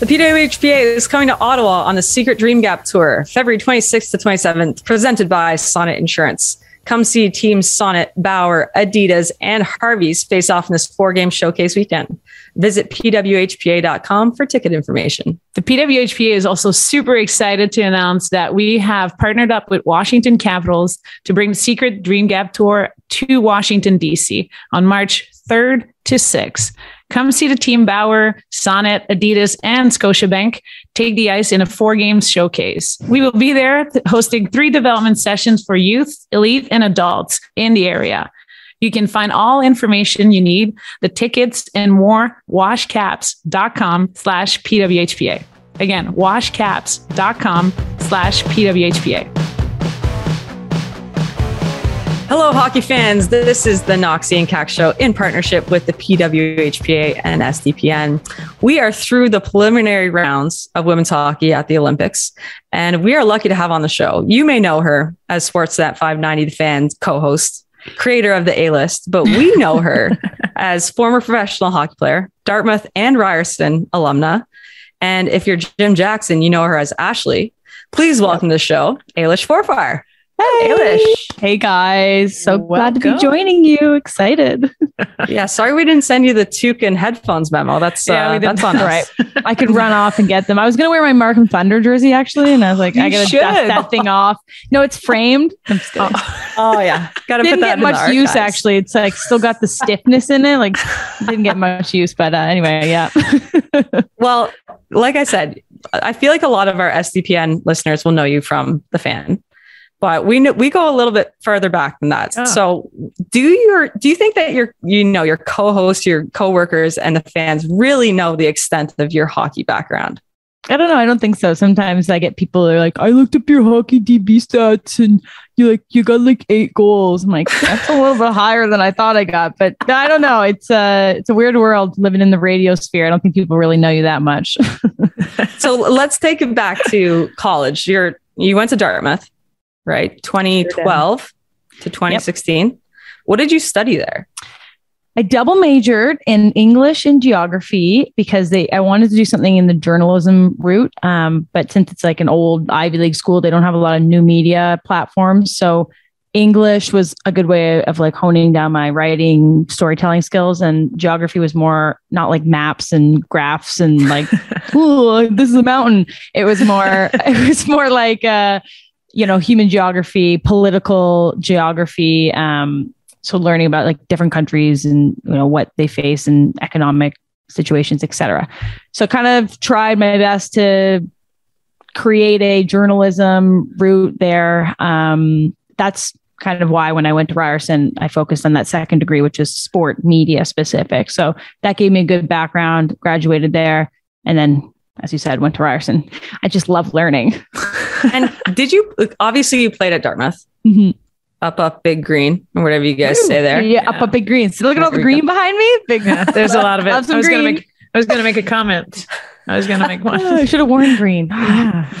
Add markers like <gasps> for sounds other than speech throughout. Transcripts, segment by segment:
The PWHPA is coming to Ottawa on the Secret Dream Gap Tour, February 26th to 27th, presented by Sonnet Insurance. Come see Team Sonnet, Bauer, Adidas, and Harvey's face off in this four game showcase weekend. Visit pwhpa.com for ticket information. The PWHPA is also super excited to announce that we have partnered up with Washington Capitals to bring the Secret Dream Gap Tour to Washington, D.C. on March 3rd to 6th. Come see the team Bauer, Sonnet, Adidas, and Scotiabank take the ice in a four game showcase. We will be there hosting three development sessions for youth, elite, and adults in the area. You can find all information you need, the tickets and more, washcaps.com slash PWHPA. Again, washcaps.com slash PWHPA. Hello, hockey fans. This is the Knoxy and Kax Show in partnership with the PWHPA and SDPN. We are through the preliminary rounds of women's hockey at the Olympics, and we are lucky to have on the show. You may know her as Sportsnet 590 The Fans co-host, creator of the A List, but we <laughs> know her as former professional hockey player, Dartmouth and Ryerson alumna. And if you're Jim Jackson, you know her as Ashley. Please welcome to the show, Ailish Forfar. Hey, hey guys. So Welcome. glad to be joining you. Excited. <laughs> yeah, sorry we didn't send you the Tukin headphones memo. That's yeah, uh, that's on right. <laughs> I could run off and get them. I was gonna wear my Markham Thunder jersey actually, and I was like, you I gotta should. dust that thing off. No, it's framed. I'm just kidding. Oh, oh yeah, gotta didn't get much use actually. It's like still got the <laughs> stiffness in it. Like didn't get much use, but uh, anyway, yeah. well, like I said, I feel like a lot of our SDPN listeners will know you from the fan but we know, we go a little bit further back than that. Oh. So, do your do you think that your you know your co-hosts, your co-workers, and the fans really know the extent of your hockey background? I don't know. I don't think so. Sometimes I get people that are like, I looked up your hockey DB stats and you like you got like eight goals. I'm like, that's a little bit higher than I thought I got. But I don't know. It's a it's a weird world living in the radio sphere. I don't think people really know you that much. <laughs> so let's take it back to college. You're you went to Dartmouth right? 2012 to 2016. Yep. What did you study there? I double majored in English and geography because they I wanted to do something in the journalism route. Um, but since it's like an old Ivy League school, they don't have a lot of new media platforms. So English was a good way of like honing down my writing, storytelling skills, and geography was more not like maps and graphs and like, <laughs> ooh, this is a mountain. It was more, <laughs> it was more like uh, you know, human geography, political geography. Um, so learning about like different countries and you know what they face and economic situations, etc. So kind of tried my best to create a journalism route there. Um, that's kind of why when I went to Ryerson, I focused on that second degree, which is sport media specific. So that gave me a good background, graduated there, and then as you said, went to Ryerson. I just love learning. <laughs> and did you obviously you played at Dartmouth? Mm-hmm. Up, up, big green, or whatever you guys Ooh, say there. Yeah, up, up, big green. So look at all the green behind me. Big. Yeah, there's a lot of it. <laughs> I was green. gonna make. I was gonna make a comment. I was gonna make <laughs> one. I should have worn green. yeah.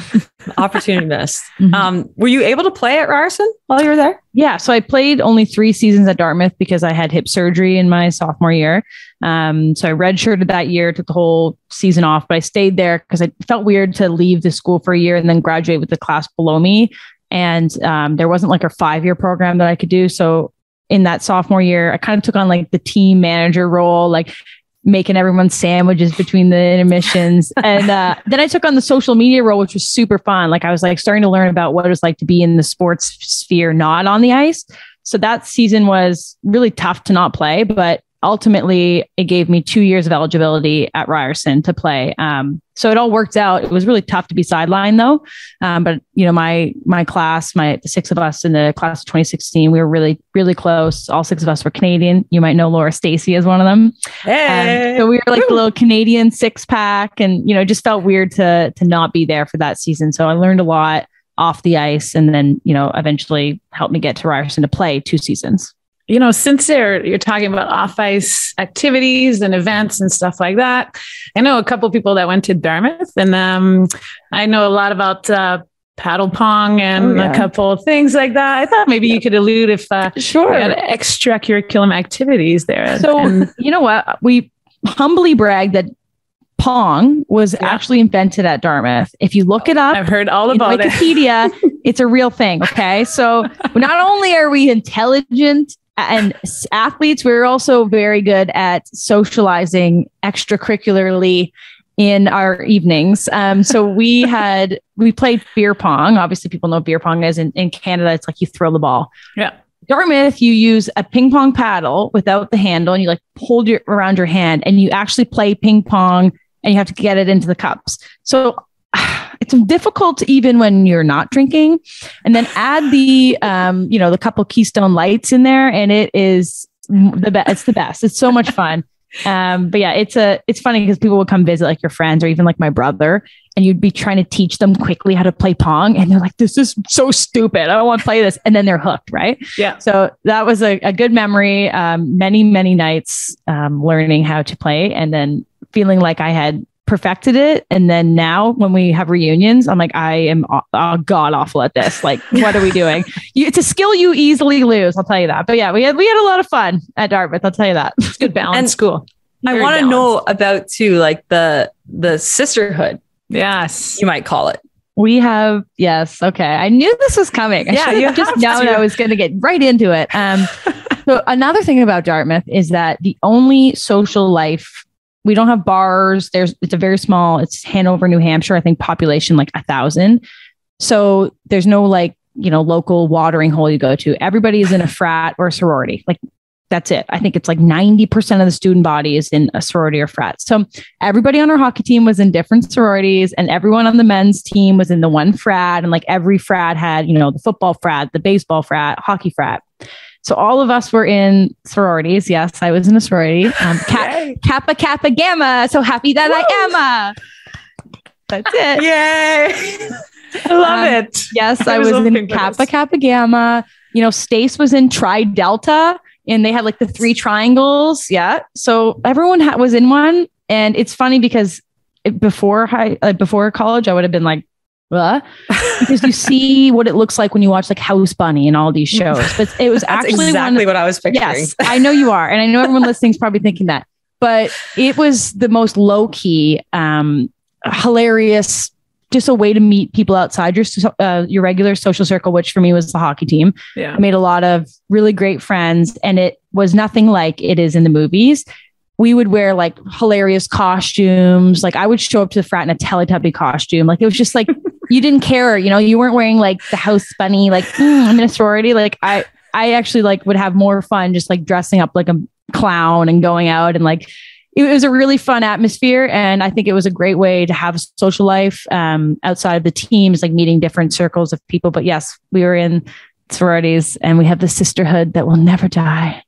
Opportunity missed. Mm-hmm. Um, were you able to play at Ryerson while you were there? Yeah. So I played only three seasons at Dartmouth because I had hip surgery in my sophomore year. Um, so I redshirted that year, took the whole season off, but I stayed there because it felt weird to leave the school for a year and then graduate with the class below me. And um, there wasn't like a five year program that I could do. So in that sophomore year, I kind of took on like the team manager role, like making everyone sandwiches between the intermissions. <laughs> and uh, then I took on the social media role, which was super fun. Like I was like starting to learn about what it was like to be in the sports sphere, not on the ice. So that season was really tough to not play, but ultimately it gave me two years of eligibility at Ryerson to play. Um, so it all worked out. It was really tough to be sidelined though. Um, but you know, my my class, my the six of us in the class of 2016, we were really really close. All six of us were Canadian. You might know Laura Stacey as one of them. Hey. Um, so we were like Woo. the little Canadian six pack, and you know, just felt weird to to not be there for that season. So I learned a lot off the ice, and then you know, eventually helped me get to Ryerson to play two seasons you know, since you're, you're talking about off ice activities and events and stuff like that, I know a couple people that went to Dartmouth, and um, I know a lot about uh, paddle pong and oh, yeah. a couple of things like that. I thought maybe you could allude if uh, sure extracurricular activities there. So and, you know what we humbly brag that pong was Yeah. actually invented at Dartmouth. If you look it up, I've heard all about it. Wikipedia, <laughs> it's a real thing. Okay. So not only are we intelligent and athletes, we're also very good at socializing extracurricularly in our evenings. Um, so we <laughs> had, we played beer pong. Obviously, people know beer pong is in, in Canada. It's like you throw the ball. Yeah. Dartmouth, you use a ping pong paddle without the handle and you like hold your around your hand and you actually play ping pong and you have to get it into the cups. So it's difficult even when you're not drinking. And then add the um, you know, the couple Keystone lights in there and it is the best. It's the best. It's so much fun. Um, but yeah, it's a it's funny because people would come visit like your friends or even like my brother, and you'd be trying to teach them quickly how to play pong, and they're like, "This is so stupid. I don't want to play this," and then they're hooked, right? Yeah. So that was a, a good memory. Um, many many nights um, learning how to play, and then feeling like I had perfected it. And then now when we have reunions, I'm like, I am aw- god awful at this. Like, what are we doing? <laughs> You, it's a skill you easily lose. I'll tell you that. But yeah, we had we had a lot of fun at Dartmouth. I'll tell you that. It's good balance And- school. I want to know about too, like the the sisterhood, Yes. you might call it. We have yes, okay. I knew this was coming. I Yeah, you just known to. I was going to get right into it. Um, <laughs> so another thing about Dartmouth is that the only social life we don't have bars. There's it's a very small. It's Hanover, New Hampshire. I think population like a thousand. So there's no like you know local watering hole you go to. Everybody is in a frat or a sorority. Like that's it. I think it's like 90% of the student body is in a sorority or frat. So everybody on our hockey team was in different sororities and everyone on the men's team was in the one frat and like every frat had, you know, the football frat, the baseball frat, hockey frat. So all of us were in sororities. Yes, I was in a sorority. Um, <laughs> Ka- Kappa Kappa Gamma. So happy that I am. a. That's it. Yay. I love Um, it. Yes, I I was was in Kappa. Kappa Gamma. You know, Stace was in Tri Delta, and they had like the three triangles. Yeah, so everyone ha- was in one, and it's funny because before high, like before college, I would have been like, Because you see <laughs> what it looks like when you watch like House Bunny and all these shows. But it was <laughs> actually exactly what I was picturing. Yes, I know you are, and I know everyone listening is probably thinking that. But it was the most low key, um, hilarious, just a way to meet people outside your uh, your regular social circle, which for me was the hockey team. Yeah. I made a lot of really great friends, and it was nothing like it is in the movies. We would wear like hilarious costumes. Like I would show up to the frat in a Teletubby costume. Like it was just like <laughs> you didn't care. You know, you weren't wearing like the house bunny. Like "Mm, I'm in a sorority. Like I, I actually like would have more fun just like dressing up like a clown and going out and like it was a really fun atmosphere and i think it was a great way to have a social life um, outside of the teams like meeting different circles of people but yes we were in sororities and we have the sisterhood that will never die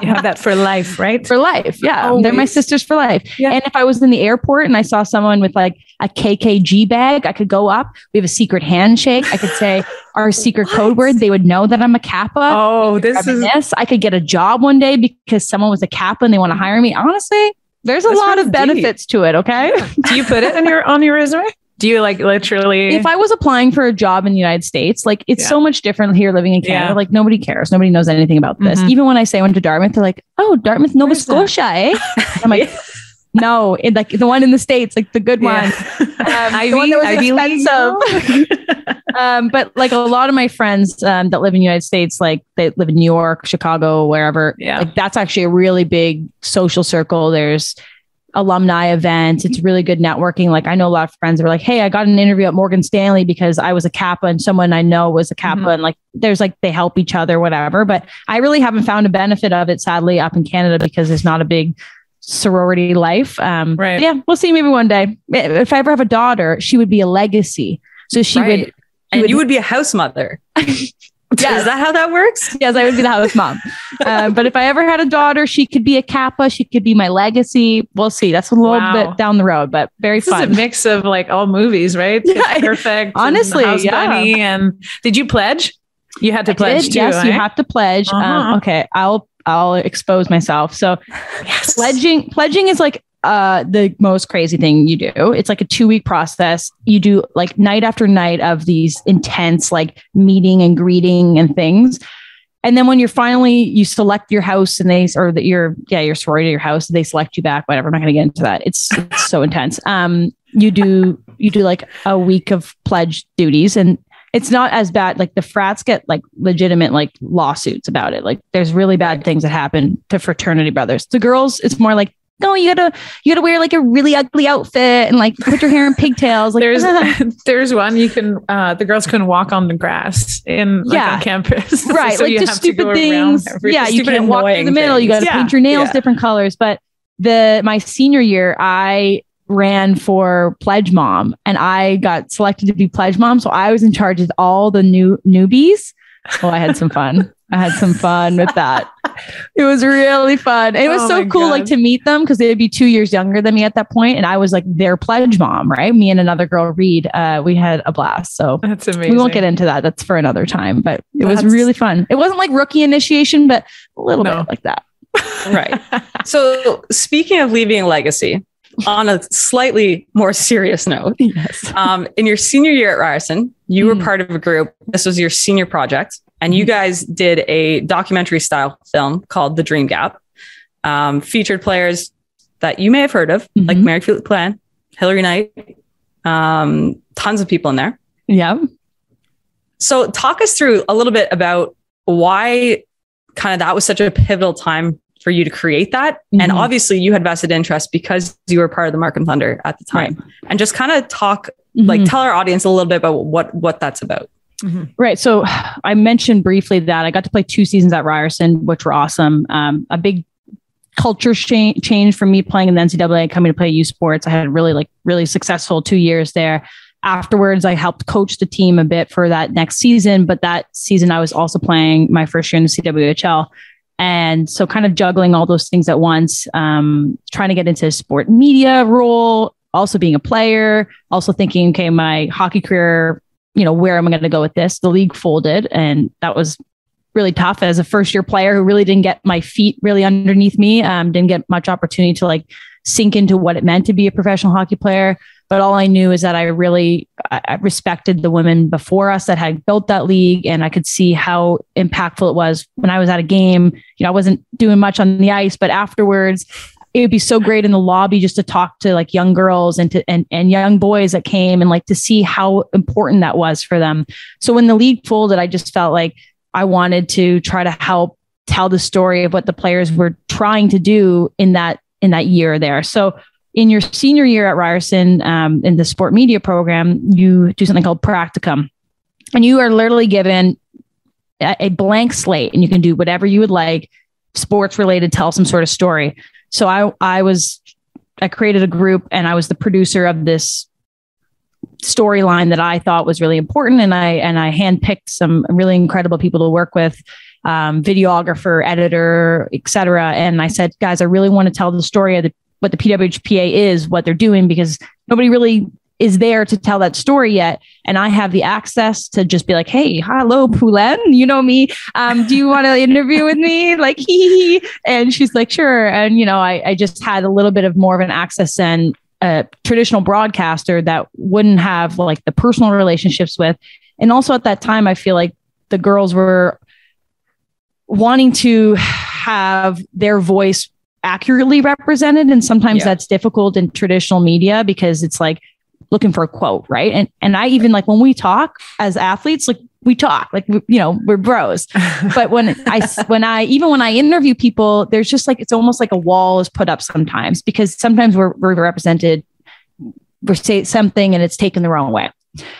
You have that for life, right? for life yeah they're my sisters for life Yeah. and if i was in the airport and i saw someone with like a kkg bag i could go up we have a secret handshake i could say <laughs> our secret code word they would know that i'm a kappa Oh, this is this. I could get a job one day because someone was a kappa and they want to hire me. Honestly, there's a That's lot of benefits to it. Okay. do you put it in your on your resume? Do you like literally if I was applying for a job in the United States, like it's Yeah. so much different here living in Canada. Yeah. Like nobody cares. Nobody knows anything about this. Mhm. Even when I say I went to Dartmouth, they're like, oh, Dartmouth, Nova Scotia, eh? <laughs> I'm like, no, it, like the one in the States, like the good one. <laughs> Um, the one that was expensive. <laughs> um, but like a lot of my friends um, that live in the United States, like they live in New York, Chicago, wherever. Yeah. Like that's actually a really big social circle. There's alumni events. It's really good networking. Like I know a lot of friends that were like, Hey, I got an interview at Morgan Stanley because I was a Kappa and someone I know was a Kappa. Mhm. And like, there's like, they help each other, whatever. But I really haven't found a benefit of it, sadly, up in Canada because there's not a big sorority life. Um, Right. Yeah. We'll see maybe one day. If I ever have a daughter, she would be a legacy. So she Right. would, and would- you would be a house mother. <laughs> Yeah, Is that how that works? yes, I would be the house mom. <laughs> Uh, but if I ever had a daughter, she could be a Kappa. She could be my legacy. We'll see. That's a little Wow. bit down the road, but very This is a fun. mix of like all movies, right? <laughs> Yeah. Perfect. and Honestly, House yeah. Bunny. And did you pledge? You had to I pledge did, too. yes, you have to pledge. Um, Uh-huh. okay, I'll I'll expose myself. So <laughs> yes. pledging pledging is like uh the most crazy thing you do. It's like a two week process. You do like night after night of these intense like meeting and greeting and things. And then when you're finally you select your house and they or that your yeah your sorority your house they select you back whatever i'm not going to get into that. It's, it's so intense. Um you do you do like a week of pledge duties and it's not as bad like the frats get like legitimate like lawsuits about it like there's really bad things that happen to fraternity brothers the girls it's more like no, you gotta you gotta wear like a really ugly outfit and like put your hair in pigtails. Like there's <laughs> <laughs> there's one you can uh the girls can walk on the grass in like, yeah. on campus. <laughs> Right. so like just stupid things. Yeah, you can't walk through the middle. Things. You gotta yeah. paint your nails yeah. different colors. But the my senior year, I ran for pledge mom and I got selected to be pledge mom. So I was in charge of all the new newbies. Well, I had some fun. I had some fun with that. It was really fun. It was oh so cool, God. like to meet them because they'd be two years younger than me at that point, and I was like their pledge mom, right? Me and another girl, Reed. Uh, we had a blast. So that's amazing. We won't get into that. That's for another time. But it that's... was really fun. It wasn't like rookie initiation, but a little no. bit like that. right. <laughs> So speaking of leaving a legacy, on a slightly more serious note, yes. um, in your senior year at Ryerson, you mm. were part of a group. This was your senior project and you guys did a documentary style film called The Dream Gap, um, featured players that you may have heard of, mm-hmm. like Marie-Philip Poulin, Hilary Knight, um, tons of people in there. Yeah. So, talk us through a little bit about why kind of that was such a pivotal time for you to create that. Mm-hmm. And obviously, you had vested interest because you were part of the Markham Thunder at the time. Right. And just kind of talk, mm-hmm. like, tell our audience a little bit about what what that's about. Mm-hmm. Right. So <sighs> I mentioned briefly that I got to play two seasons at Ryerson, which were awesome. Um, a big culture sh- change for me playing in the NCAA, coming to play U Sports. I had really like really successful two years there. Afterwards, I helped coach the team a bit for that next season, but that season I was also playing my first year in the CWHL. And so, kind of juggling all those things at once, um, trying to get into a sport media role, also being a player, also thinking, okay, my hockey career you know, where am I going to go with this? The league folded, and that was really tough as a first year player who really didn't get my feet really underneath me. Um, didn't get much opportunity to like sink into what it meant to be a professional hockey player. But all I knew is that I really I respected the women before us that had built that league, and I could see how impactful it was when I was at a game. You know, I wasn't doing much on the ice, but afterwards, it would be so great in the lobby just to talk to like young girls and to and, and young boys that came and like to see how important that was for them. So when the league folded, I just felt like I wanted to try to help tell the story of what the players were trying to do in that in that year there. So in your senior year at Ryerson, um, in the sport media program, you do something called practicum, and you are literally given a, a blank slate, and you can do whatever you would like, sports related, tell some sort of story. So I I was I created a group and I was the producer of this storyline that I thought was really important. And I and I handpicked some really incredible people to work with um, videographer editor etc and I said guys I really want to tell the story of the, what the PWHPA is what they're doing because nobody really is there to tell that story yet. And I have the access to just be like, hey, hello, Poulin, you know me. Um, do you want to interview with me? <laughs> Like, hee. And she's like, sure. And, you know, I, I just had a little bit of more of an access than a traditional broadcaster that wouldn't have like the personal relationships with. And also at that time, I feel like the girls were wanting to have their voice accurately represented and sometimes yeah. that's difficult in traditional media because it's like looking for a quote, right? And and I even like when we talk as athletes, like we talk, like you know, we're bros. <laughs> but when I when I even when I interview people, there's just like it's almost like a wall is put up sometimes because sometimes we're we're represented, we say something and it's taken the wrong way.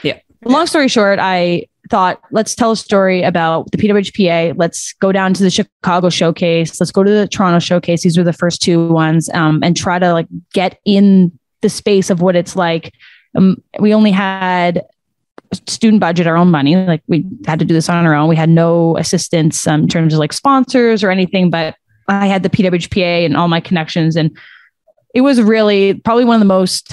Yeah. Long story short, I thought, let's tell a story about the PWHPA. Let's go down to the Chicago showcase. Let's go to the Toronto showcase. These were the first two ones, um, and try to like get in the space of what it's like um, we only had student budget our own money like we had to do this on our own we had no assistance um, in terms of like sponsors or anything but i had the pwhpa and all my connections and it was really probably one of the most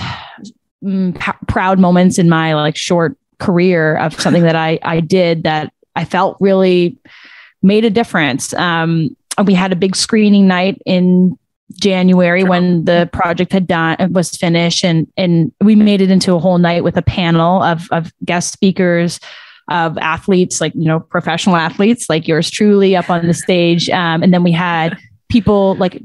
mm, proud moments in my like short career of something that i i did that i felt really made a difference um, we had a big screening night in January when the project had done was finished and and we made it into a whole night with a panel of of guest speakers of athletes, like, you know, professional athletes like yours truly up on the stage. Um, and then we had people like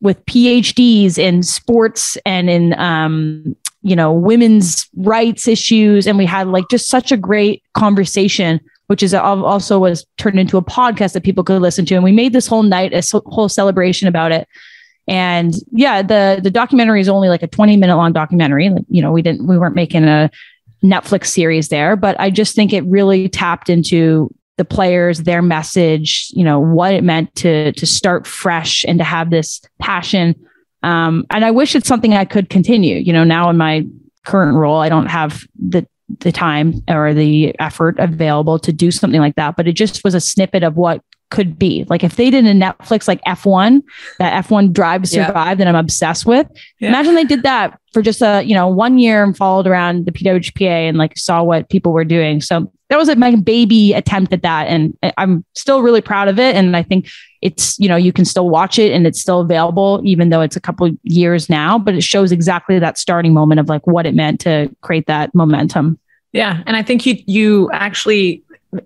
with PhDs in sports and in, um, you know, women's rights issues. And we had like just such a great conversation which is also was turned into a podcast that people could listen to. And we made this whole night a whole celebration about it. And yeah, the the documentary is only like a 20 minute long documentary. Like, you know, we didn't we weren't making a Netflix series there, but I just think it really tapped into the players, their message, you know, what it meant to to start fresh and to have this passion. Um, and I wish it's something I could continue. You know, now in my current role, I don't have the the time or the effort available to do something like that. But it just was a snippet of what could be. Like if they did a Netflix like F1, that F1 Drive to Survive yeah. that I'm obsessed with. Yeah. Imagine they did that for just a, you know, one year and followed around the PWHPA and like saw what people were doing. So that was like my baby attempt at that. And I'm still really proud of it. And I think it's, you know, you can still watch it and it's still available, even though it's a couple years now, but it shows exactly that starting moment of like what it meant to create that momentum. Yeah. And I think you you actually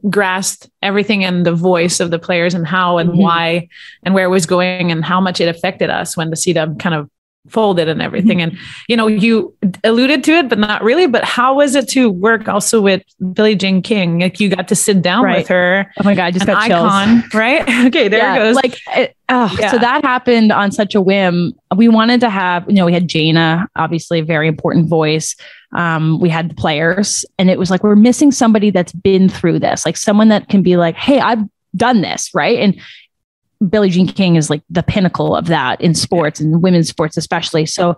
grasped everything and the voice of the players and how and mm-hmm. why and where it was going and how much it affected us when the CW kind of folded and everything. Mm-hmm. And you know, you alluded to it, but not really. But how was it to work also with Billie Jean King? Like you got to sit down right. with her. Oh my god, I just got icon, chills. <laughs> Right? <laughs> Okay, there yeah, it goes. Like, it, oh, yeah. so that happened on such a whim. We wanted to have, you know, we had Jayna, obviously a very important voice um, we had the players and it was like we're missing somebody that's been through this like someone that can be like hey i've done this right and billie jean king is like the pinnacle of that in sports and women's sports especially so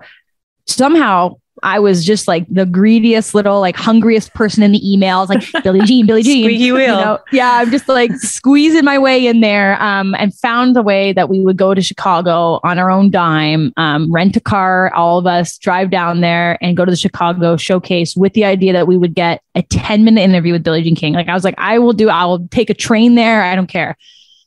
somehow I was just like the greediest little, like hungriest person in the emails, like <laughs> Billie Jean, Billie Jean. Squeaky wheel. You know? Yeah, I'm just like <laughs> squeezing my way in there um, and found the way that we would go to Chicago on our own dime, um, rent a car, all of us drive down there and go to the Chicago showcase with the idea that we would get a 10 minute interview with Billie Jean King. Like I was like, I will do, I will take a train there. I don't care.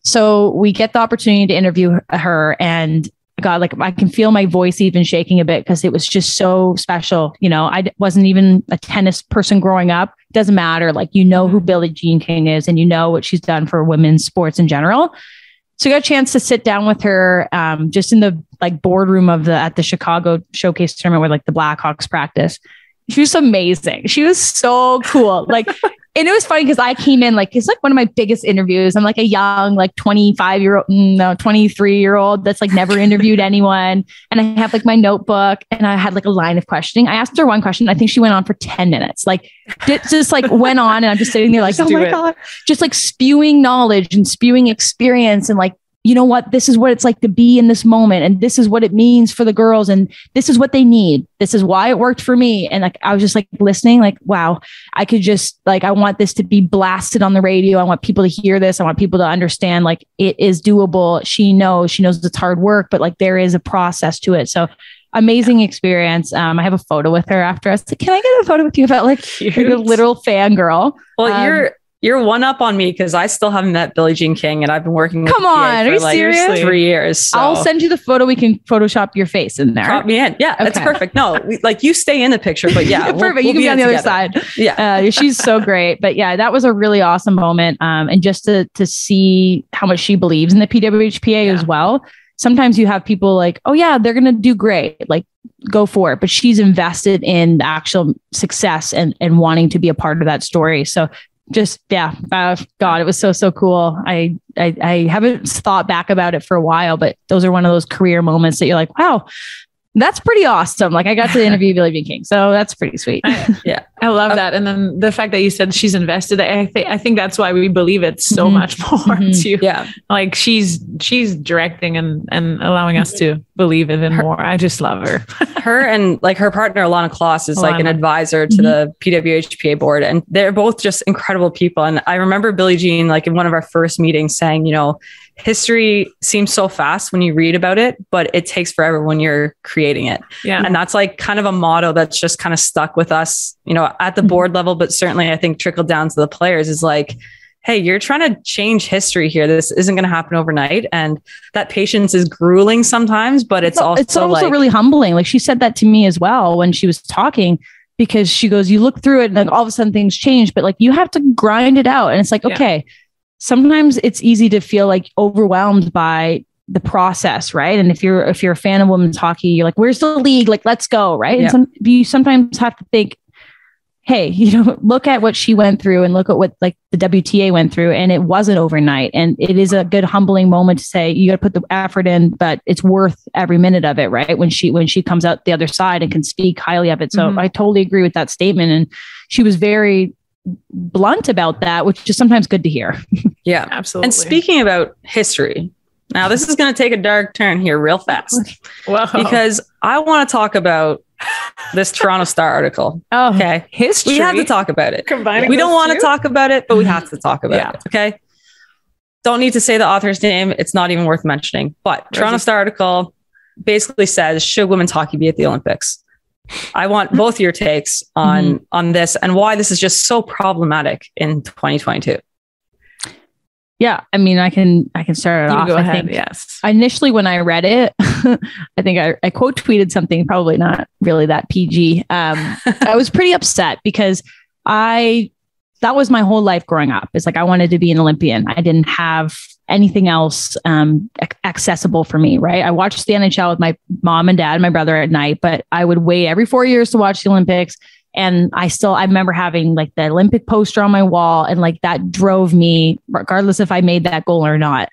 So we get the opportunity to interview her and God, like I can feel my voice even shaking a bit because it was just so special. You know, I wasn't even a tennis person growing up. It doesn't matter. Like, you know who mm-hmm. Billie Jean King is and you know what she's done for women's sports in general. So I got a chance to sit down with her um, just in the like boardroom of the at the Chicago showcase tournament where like the Blackhawks practice. She was amazing. She was so cool. Like and it was funny because I came in like it's like one of my biggest interviews. I'm like a young, like 25 year old, mm, no, 23 year old that's like never interviewed anyone. And I have like my notebook and I had like a line of questioning. I asked her one question. I think she went on for 10 minutes. Like it just like went on and I'm just sitting there like, oh my it. God, just like spewing knowledge and spewing experience and like you know what, this is what it's like to be in this moment. And this is what it means for the girls. And this is what they need. This is why it worked for me. And like, I was just like listening, like, wow, I could just like, I want this to be blasted on the radio. I want people to hear this. I want people to understand like it is doable. She knows, she knows it's hard work, but like there is a process to it. So amazing experience. Um, I have a photo with her after us. Like, Can I get a photo with you? About like, like a literal fangirl. Well, um, you're you're one up on me because I still haven't met Billie Jean King, and I've been working. Come on, for are you like serious? Three years. So. I'll send you the photo. We can Photoshop your face in there. Pop me in. Yeah, okay. that's perfect. No, we, like you stay in the picture, but yeah, <laughs> perfect. We'll, you can be on the together. other side. Yeah, uh, she's so <laughs> great. But yeah, that was a really awesome moment, um, and just to to see how much she believes in the PWHPA yeah. as well. Sometimes you have people like, oh yeah, they're gonna do great. Like go for it. But she's invested in the actual success and and wanting to be a part of that story. So just yeah uh, god it was so so cool. I, I i haven't thought back about it for a while but those are one of those career moments that you're like wow that's pretty awesome. Like I got to interview Billie Jean King, so that's pretty sweet. <laughs> yeah, I love that. And then the fact that you said she's invested, I think I think that's why we believe it so mm-hmm. much <laughs> more. Mm-hmm. To yeah, like she's she's directing and and allowing us to believe even her, more. I just love her. <laughs> her and like her partner Alana Kloss is Ilana. like an advisor to mm-hmm. the PWHPA board, and they're both just incredible people. And I remember Billie Jean like in one of our first meetings saying, you know history seems so fast when you read about it, but it takes forever when you're creating it. Yeah. And that's like kind of a motto that's just kind of stuck with us, you know, at the mm-hmm. board level, but certainly I think trickled down to the players is like, hey, you're trying to change history here. This isn't going to happen overnight. And that patience is grueling sometimes, but it's, also it's also like, really humbling. Like she said that to me as well when she was talking because she goes, you look through it and like all of a sudden things change, but like you have to grind it out. And it's like, Yeah. Sometimes it's easy to feel like overwhelmed by the process, right? And if you're if you're a fan of women's hockey, you're like, where's the league? Like, let's go, right? Yeah. And some you sometimes have to think, hey, <laughs> you know, look at what she went through and look at what like the WTA went through, and it wasn't overnight. And it is a good humbling moment to say you got to put the effort in, but it's worth every minute of it, right? When she when she comes out the other side and can speak highly of it. So Mhm. I totally agree with that statement, and she was very blunt about that, which is sometimes good to hear. <laughs> Yeah. Absolutely. And speaking about history, now this is going to take a dark turn here real fast <laughs> Whoa. because I want to talk about this Toronto Star article. Oh, Okay. history. We have to talk about it. Combining We don't want to talk about it, but we have to talk about Yeah. it. Okay. Don't need to say the author's name. It's not even worth mentioning. But Toronto it? Star article basically says, should women's hockey be at the Olympics? I want both your takes on on this and why this is just so problematic in 2022. yeah. I mean, I can I can start it You off. go I ahead. think Yes. initially when I read it, <laughs> I think I, I quote tweeted something probably not really that PG. Um, I was pretty upset because I that was my whole life growing up. It's like I wanted to be an Olympian. I didn't have anything else um, accessible for me. Right. I watched the NHL with my mom and dad, and my brother at night, but I would wait every four years to watch the Olympics. And I still, I remember having like the Olympic poster on my wall, and like that drove me, regardless if I made that goal or not.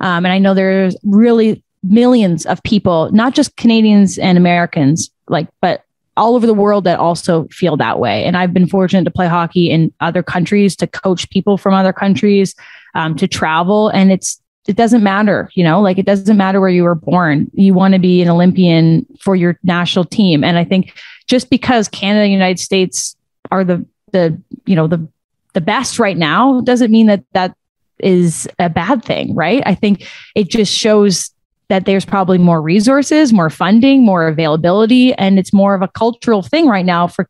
Um, and I know there's really millions of people, not just Canadians and Americans, like, but all over the world that also feel that way. And I've been fortunate to play hockey in other countries, to coach people from other countries, um, to travel. And it's, it doesn't matter, you know, like it doesn't matter where you were born. You want to be an Olympian for your national team. And I think just because Canada and United States are the, the, you know, the, the best right now doesn't mean that that is a bad thing, right? I think it just shows that there's probably more resources, more funding, more availability, and it's more of a cultural thing right now for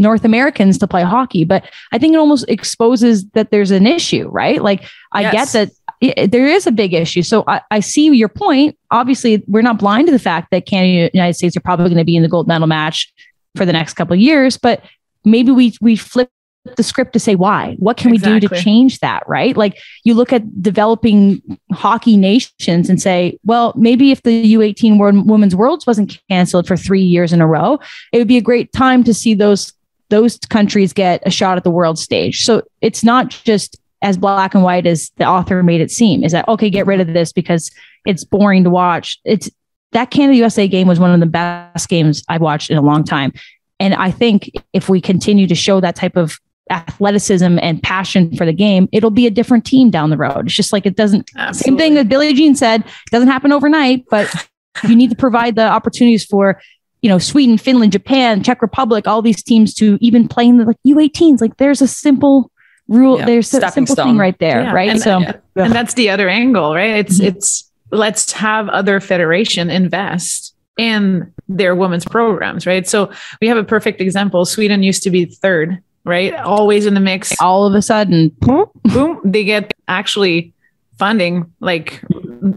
North Americans to play hockey. But I think it almost exposes that there's an issue, right? Like I Yes. get that there is a big issue. So I, I see your point. Obviously, we're not blind to the fact that Canada and the United States are probably going to be in the gold medal match for the next couple of years, but maybe we we flip the script to say why. What can we do to change that? Right? Like you look at developing hockey nations and say, well, maybe if the U18 World Women's Worlds wasn't canceled for three years in a row, it would be a great time to see those those countries get a shot at the world stage. So it's not just as black and white as the author made it seem. Is that okay? Get rid of this because it's boring to watch. It's that Canada USA game was one of the best games I've watched in a long time. And I think if we continue to show that type of athleticism and passion for the game, it'll be a different team down the road. It's just like it doesn't same thing that Billie Jean said, it doesn't happen overnight, but <laughs> you need to provide the opportunities for, you know, Sweden, Finland, Japan, Czech Republic, all these teams to even play in the like U18s. Like there's a simple rule, Yeah, there's a simple stone. thing right there, Yeah, right? and- so yeah. and that's the other angle right it's Mhm. it's let's have other federation invest in their women's programs right so we have a perfect example sweden used to be third right always in the mix all of a sudden, boom, boom they get actually funding like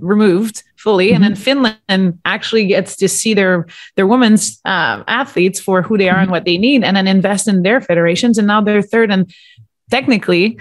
removed fully. And then finland actually gets to see their their women's uh, athletes for who they are and what they need and then invest in their federations. And now they're third and technically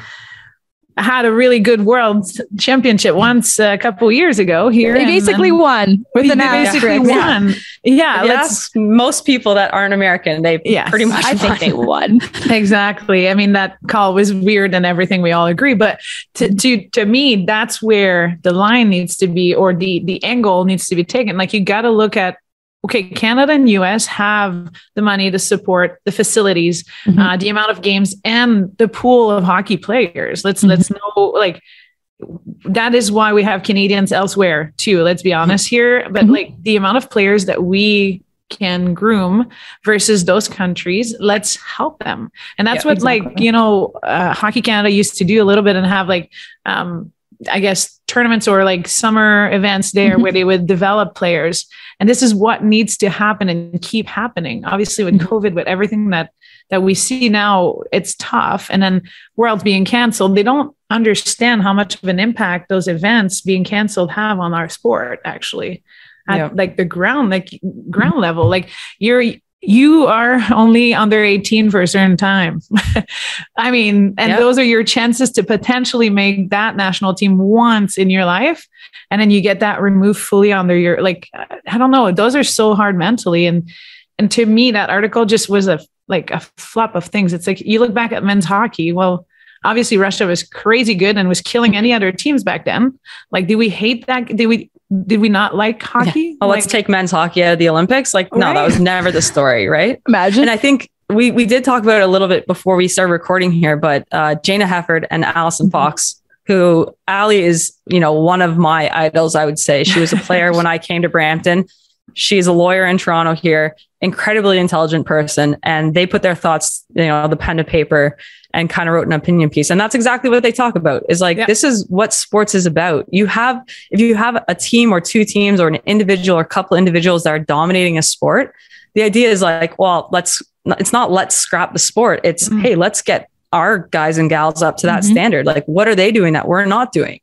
had a really good world championship once a couple years ago here they basically then won with they an basically asterisk. won. Yeah If let's most people that aren't American, they Yes, pretty much I think they won. <laughs> exactly. I mean that call was weird and everything we all agree but to, to to me that's where the line needs to be or the the angle needs to be taken. Like you got to look at okay canada and us have the money to support the facilities Mhm. uh, the amount of games and the pool of hockey players let's Mhm. let's know like that is why we have canadians elsewhere too let's be honest here but Mhm. like the amount of players that we can groom versus those countries let's help them and that's Yeah, what like you know uh, hockey canada used to do a little bit and have like um i guess tournaments or like summer events there Mhm. where they would develop players and this is what needs to happen and keep happening obviously with Mhm. covid with everything that that we see now it's tough and then worlds being canceled they don't understand how much of an impact those events being canceled have on our sport actually at Yeah. like the ground like ground level like you're you are only under 18 for a certain time. <laughs> I mean, and yep. those are your chances to potentially make that national team once in your life. And then you get that removed fully under your, like, I don't know, those are so hard mentally. And, and to me, that article just was a, like a flop of things. It's like, you look back at men's hockey. Well, obviously Russia was crazy good and was killing any other teams back then. Like, do we hate that? Did we did we not like hockey? Yeah. Oh, like, let's take men's hockey out of the Olympics. Like, right? no, that was never the story, right? <laughs> Imagine. And I think we we did talk about it a little bit before we started recording here, but uh, Jayna Hefford and Allison mm-hmm. Fox, who Allie is, you know, one of my idols. I would say she was a player <laughs> when I came to Brampton. She's a lawyer in Toronto here, incredibly intelligent person, and they put their thoughts, you know, the pen to paper and kind of wrote an opinion piece. And that's exactly what they talk about is like, yeah. this is what sports is about. You have, if you have a team or two teams or an individual or a couple individuals that are dominating a sport, the idea is like, well, let's, it's not let's scrap the sport. It's, mm-hmm. hey, let's get our guys and gals up to that mm-hmm. standard. Like, what are they doing that we're not doing?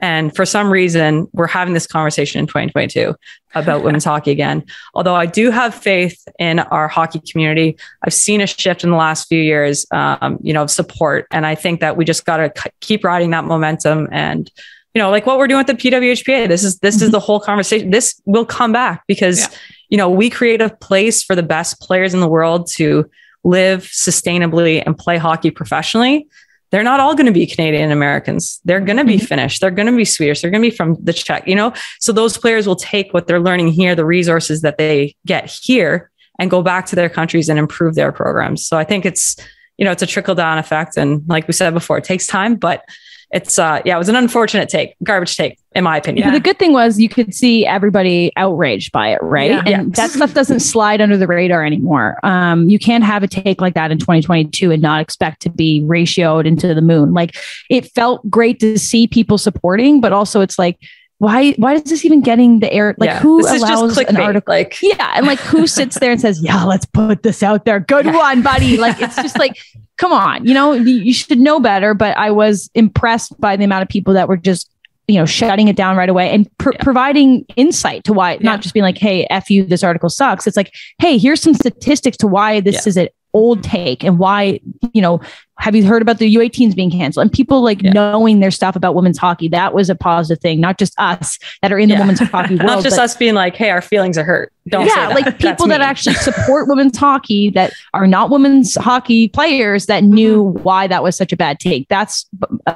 And for some reason, we're having this conversation in 2022 about women's <laughs> hockey again. Although I do have faith in our hockey community, I've seen a shift in the last few years, um, you know, of support. And I think that we just got to c- keep riding that momentum and, you know, like what we're doing with the PWHPA. This is this is mm-hmm. the whole conversation. This will come back because, yeah. you know, we create a place for the best players in the world to live sustainably and play hockey professionally they're not all going to be Canadian Americans. They're going to be mm-hmm. Finnish. They're going to be Swedish. They're going to be from the Czech, you know? So those players will take what they're learning here, the resources that they get here, and go back to their countries and improve their programs. So I think it's, you know, it's a trickle down effect. And like we said before, it takes time, but it's uh yeah, it was an unfortunate take, garbage take, in my opinion. Yeah. The good thing was you could see everybody outraged by it, right? Yeah. And yeah. that stuff doesn't slide under the radar anymore. Um, you can't have a take like that in 2022 and not expect to be ratioed into the moon. Like it felt great to see people supporting, but also it's like why why is this even getting the air like yeah, who allows an article like yeah and like who <laughs> sits there and says yeah let's put this out there good one buddy <laughs> like it's just like come on, you know, you should know better. But I was impressed by the amount of people that were just, you know, shutting it down right away and pr- yeah. providing insight to why, yeah. not just being like, hey, F you, this article sucks. It's like, hey, here's some statistics to why this yeah. is an old take and why, you know, have you heard about the U18s being canceled and people like yeah. knowing their stuff about women's hockey? That was a positive thing, not just us that are in yeah. the women's <laughs> hockey world. not just us being like, hey, our feelings are hurt. Don't yeah, like <laughs> people that actually <laughs> support women's hockey that are not women's hockey players that mm-hmm. knew why that was such a bad take. That's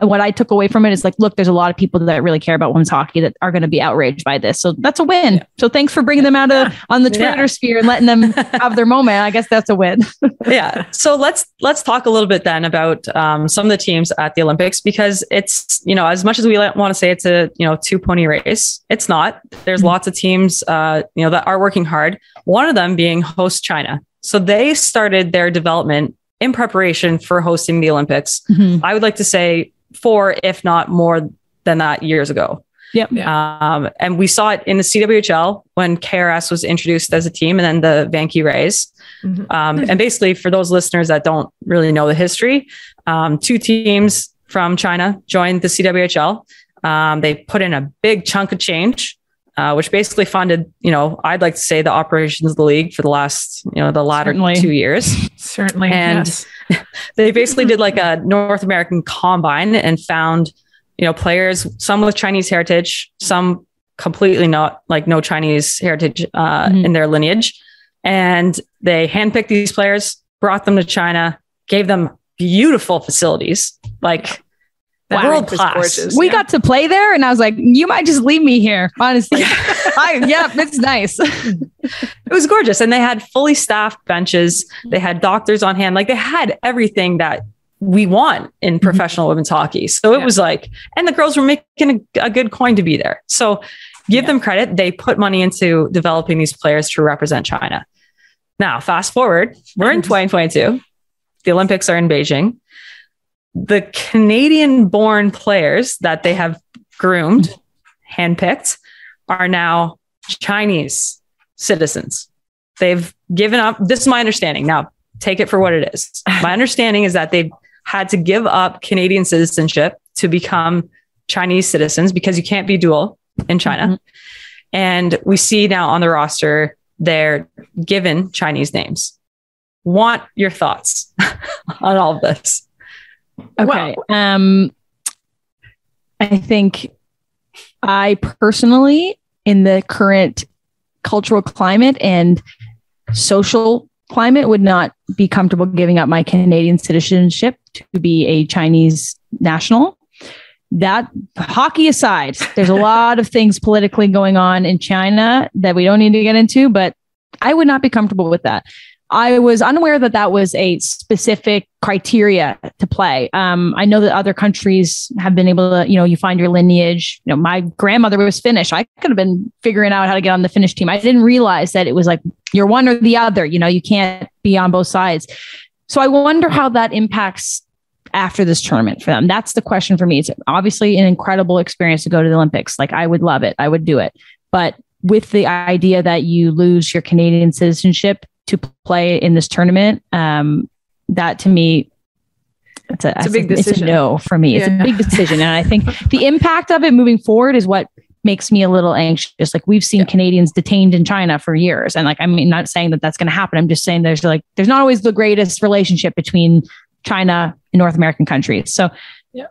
what I took away from it. Is like, look, there's a lot of people that really care about women's hockey that are going to be outraged by this. So that's a win. Yeah. So thanks for bringing them out of on the Twitter sphere and letting them have their moment. I guess that's a win. yeah. So let's let's talk a little bit then about um, some of the teams at the Olympics because it's you know as much as we want to say it's a you know two pony race, it's not. There's mm-hmm. lots of teams uh, you know that are working hard. One of them being host China. So they started their development in preparation for hosting the Olympics. Mm-hmm. I would like to say four, if not more than that, years ago. Yep. Yeah. Um, and we saw it in the CWHL when KRS was introduced as a team and then the Vanke Rays. Mm-hmm. Um, and basically, for those listeners that don't really know the history, um, two teams from China joined the CWHL. Um, they put in a big chunk of change, uh, which basically funded, you know, I'd like to say the operations of the league for the last, you know, the latter Certainly. two years. Certainly. And yes. <laughs> they basically did like a North American combine and found, you know, players, some with Chinese heritage, some completely not like no Chinese heritage uh, mm-hmm. in their lineage. And they handpicked these players, brought them to China, gave them beautiful facilities, like wow, world class. We yeah. got to play there, and I was like, "You might just leave me here." Honestly, <laughs> <laughs> I, yeah, it's nice. <laughs> it was gorgeous, and they had fully staffed benches. They had doctors on hand. Like they had everything that we want in mm-hmm. professional women's hockey. So it yeah. was like, and the girls were making a, a good coin to be there. So give yeah. them credit. They put money into developing these players to represent China. Now, fast forward, we're in <laughs> 2022. The Olympics are in Beijing. The Canadian born players that they have groomed, handpicked, are now Chinese citizens. They've given up. This is my understanding. Now, take it for what it is. My <laughs> understanding is that they've had to give up Canadian citizenship to become Chinese citizens because you can't be dual in China. Mm-hmm. And we see now on the roster they're given Chinese names. Want your thoughts <laughs> on all of this? Okay. Um, I think I personally, in the current cultural climate and social climate, would not be comfortable giving up my Canadian citizenship to be a Chinese national. That hockey aside, there's a lot of things politically going on in China that we don't need to get into, but I would not be comfortable with that. I was unaware that that was a specific criteria to play. Um, I know that other countries have been able to, you know, you find your lineage. You know, my grandmother was Finnish. I could have been figuring out how to get on the Finnish team. I didn't realize that it was like you're one or the other. You know, you can't be on both sides. So I wonder how that impacts after this tournament for them. That's the question for me. It's obviously an incredible experience to go to the Olympics. Like I would love it. I would do it. But with the idea that you lose your Canadian citizenship to play in this tournament, um, that to me, it's a, It's a big it's decision. no for me. It's Yeah. a big decision. And I think the impact of it moving forward is what makes me a little anxious. Like we've seen Yeah. Canadians detained in China for years. And like, I mean, not saying that that's going to happen. I'm just saying there's like, there's not always the greatest relationship between China and North American countries. So Yeah.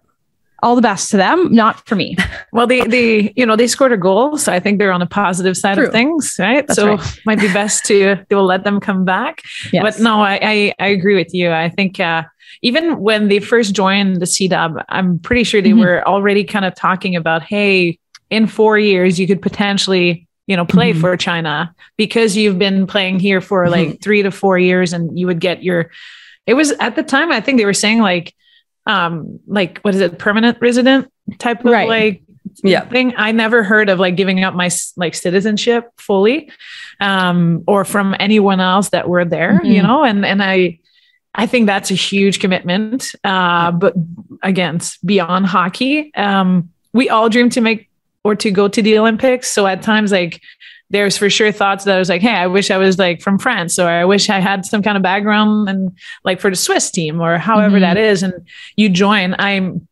all the best to them, not for me. <laughs> Well, they they you know they scored a goal, so I think they're on the positive side True. of things, right? That's so right. <laughs> might be best to they will let them come back. Yes. But no, I, I I agree with you. I think uh, even when they first joined the CDub, I'm pretty sure they Mhm. were already kind of talking about, hey, in four years you could potentially you know play Mhm. for China because you've been playing here for Mm-hmm. like three to four years, and you would get your. It was at the time I think they were saying like, um, like what is it, permanent resident type of Right. like Yeah. thing i never heard of like giving up my like citizenship fully um or from anyone else that were there you Mhm. know and and i i think that's a huge commitment uh but again beyond hockey um we all dream to make or to go to the olympics so at times like there's for sure thoughts that I was like, hey, I wish I was like from France, or I wish I had some kind of background and like for the Swiss team, or however Mhm. that is. And you join. I'm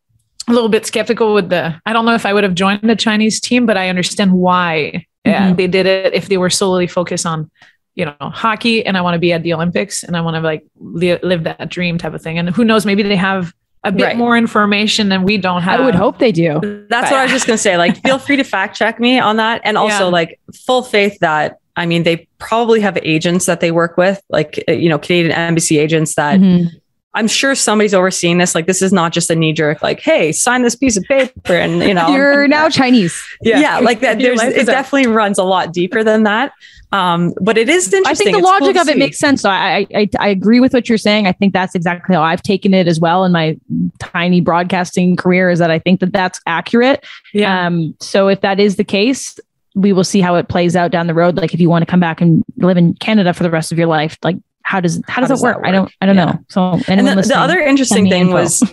a little bit skeptical with the. I don't know if I would have joined the Chinese team, but I understand why yeah, Mhm. they did it. If they were solely focused on, you know, hockey, and I want to be at the Olympics, and I want to like li- live that dream type of thing. And who knows, maybe they have a bit Right. more information than we don't have. I would hope they do. That's what I was just going to say. Like, feel free to fact check me on that. And also, Yeah. like, full faith that, I mean, they probably have agents that they work with, like, uh, you know, Canadian embassy agents that Mhm. I'm sure somebody's overseeing this. Like, this is not just a knee jerk, like, hey, sign this piece of paper. And, you know, You're now Chinese. yeah, yeah like that. Your There's, life it is up. definitely runs a lot deeper than that. Um, but it is interesting. I think the It's logic to of it see. makes sense. So I, I I agree with what you're saying. I think that's exactly how I've taken it as well in my tiny broadcasting career. Is that I think that that's accurate. Yeah. Um, so if that is the case, we will see how it plays out down the road. Like if you want to come back and live in Canada for the rest of your life, like how does how does, does that work? that I don't? I don't Yeah. know. So And the, the other interesting thing info. was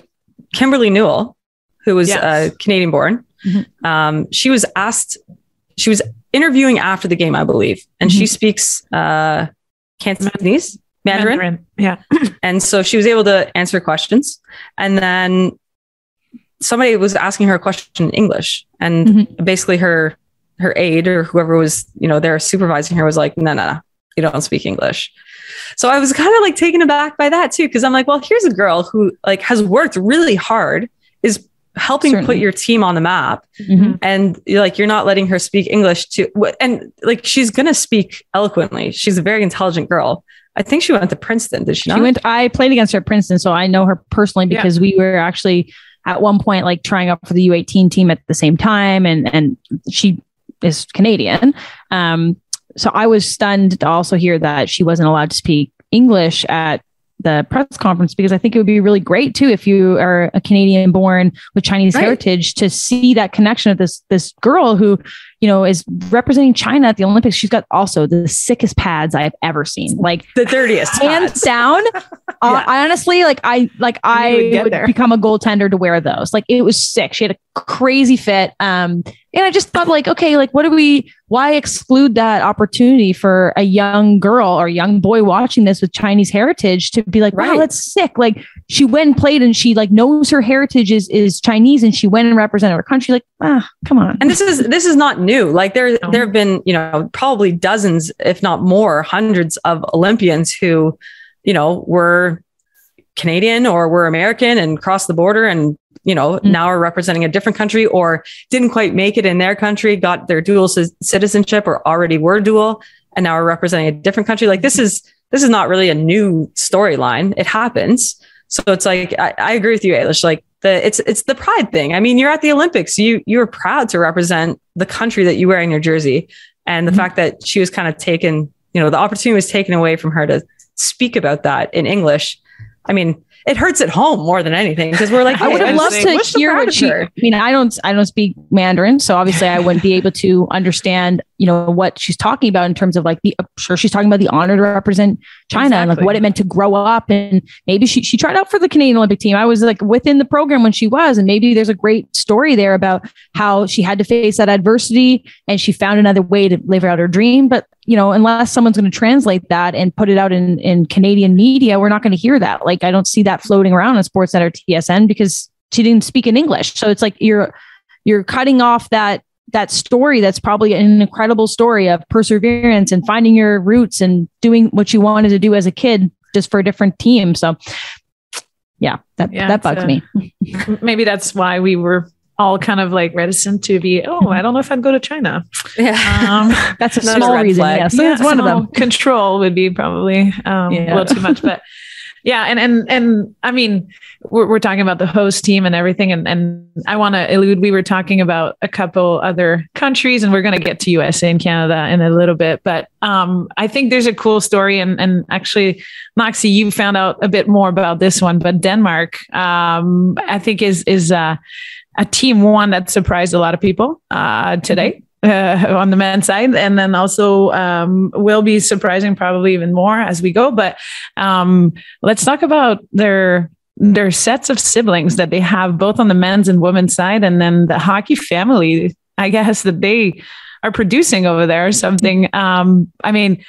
Kimberly Newell, who was Yes. uh, Canadian born. Mhm. Um, she was asked, she was interviewing after the game, I believe, and she Mhm. speaks uh, Cantonese, Mandarin. Yeah. <clears throat> And so she was able to answer questions. And then somebody was asking her a question in English. And Mhm. basically her her aide or whoever was, you know, there supervising her was like, no, no, no, you don't speak English. So I was kind of like taken aback by that too, because I'm like, well, here's a girl who like has worked really hard, is helping Certainly. put your team on the map, Mhm. and like you're not letting her speak English to and like she's gonna speak eloquently. She's a very intelligent girl. I think she went to Princeton, did she not? She went. I played against her at Princeton, so I know her personally Yeah. because we were actually at one point like trying out for the U18 team at the same time, and and she is Canadian. Um, so I was stunned to also hear that she wasn't allowed to speak English at the press conference because I think it would be really great too if you are a Canadian born with Chinese Right. heritage to see that connection of this this girl who you know is representing China at the Olympics. She's got also the sickest pads I've ever seen. Like the dirtiest. hands <laughs> down. <laughs> uh, I honestly like I like I would become a goaltender to wear those. Like it was sick. She had a crazy fit. Um, and I just thought like, okay, like what do we why exclude that opportunity for a young girl or young boy watching this with Chinese heritage to be like, wow, Right. that's sick. Like she went and played and she like knows her heritage is is Chinese and she went and represented her country. Like, ah, come on. and this is this is not new like there No. there have been you know probably dozens if not more hundreds of olympians who you know were canadian or were american and crossed the border and you know Mm. now are representing a different country or didn't quite make it in their country got their dual ci- citizenship or already were dual and now are representing a different country like this is this is not really a new storyline it happens so it's like I, I agree with you Ailish. like the it's it's the pride thing i mean you're at the olympics you you're proud to represent the country that you wear in your jersey and the Mhm. fact that she was kind of taken you know the opportunity was taken away from her to speak about that in english i mean it hurts at home more than anything because we're like <laughs> I would have loved saying, to we're hear what she. her. I mean, I don't. I don't speak Mandarin, so obviously I wouldn't be able to understand, you know, what she's talking about in terms of like the. I'm sure she's talking about the honor to represent China and like what it meant to grow up, and maybe she she tried out for the Canadian Olympic team. I was like within the program when she was, and maybe there's a great story there about how she had to face that adversity and she found another way to live out her dream. But you know, unless someone's going to translate that and put it out in in Canadian media, we're not going to hear that. Like I don't see that floating around on Sportsnet or TSN because she didn't speak in English. So it's like you're you're cutting off that that story that's probably an incredible story of perseverance and finding your roots and doing what you wanted to do as a kid just for a different team. So yeah, that Yeah, that bugs uh, me. <laughs> Maybe that's why we were all kind of like reticent to be, oh, I don't know if I'd go to China. yeah Um, <laughs> That's a small red reason. flag. Yes, that's one of so them. <laughs> Control would be probably um, Yeah. a little too much, but yeah, and and and I mean, we're we're talking about the host team and everything, and and I want to elude. We were talking about a couple other countries, and we're going to get to USA and Canada in a little bit, but um, I think there's a cool story, and and actually, Knoxy, you found out a bit more about this one, but Denmark, um, I think is is uh, a team one that surprised a lot of people uh, today uh, <laughs> on the men's side, and then also um, will be surprising probably even more as we go. But um, let's talk about their their sets of siblings that they have both on the men's and women's side, and then the hockey family. I guess that they are producing over there something. Um, I mean,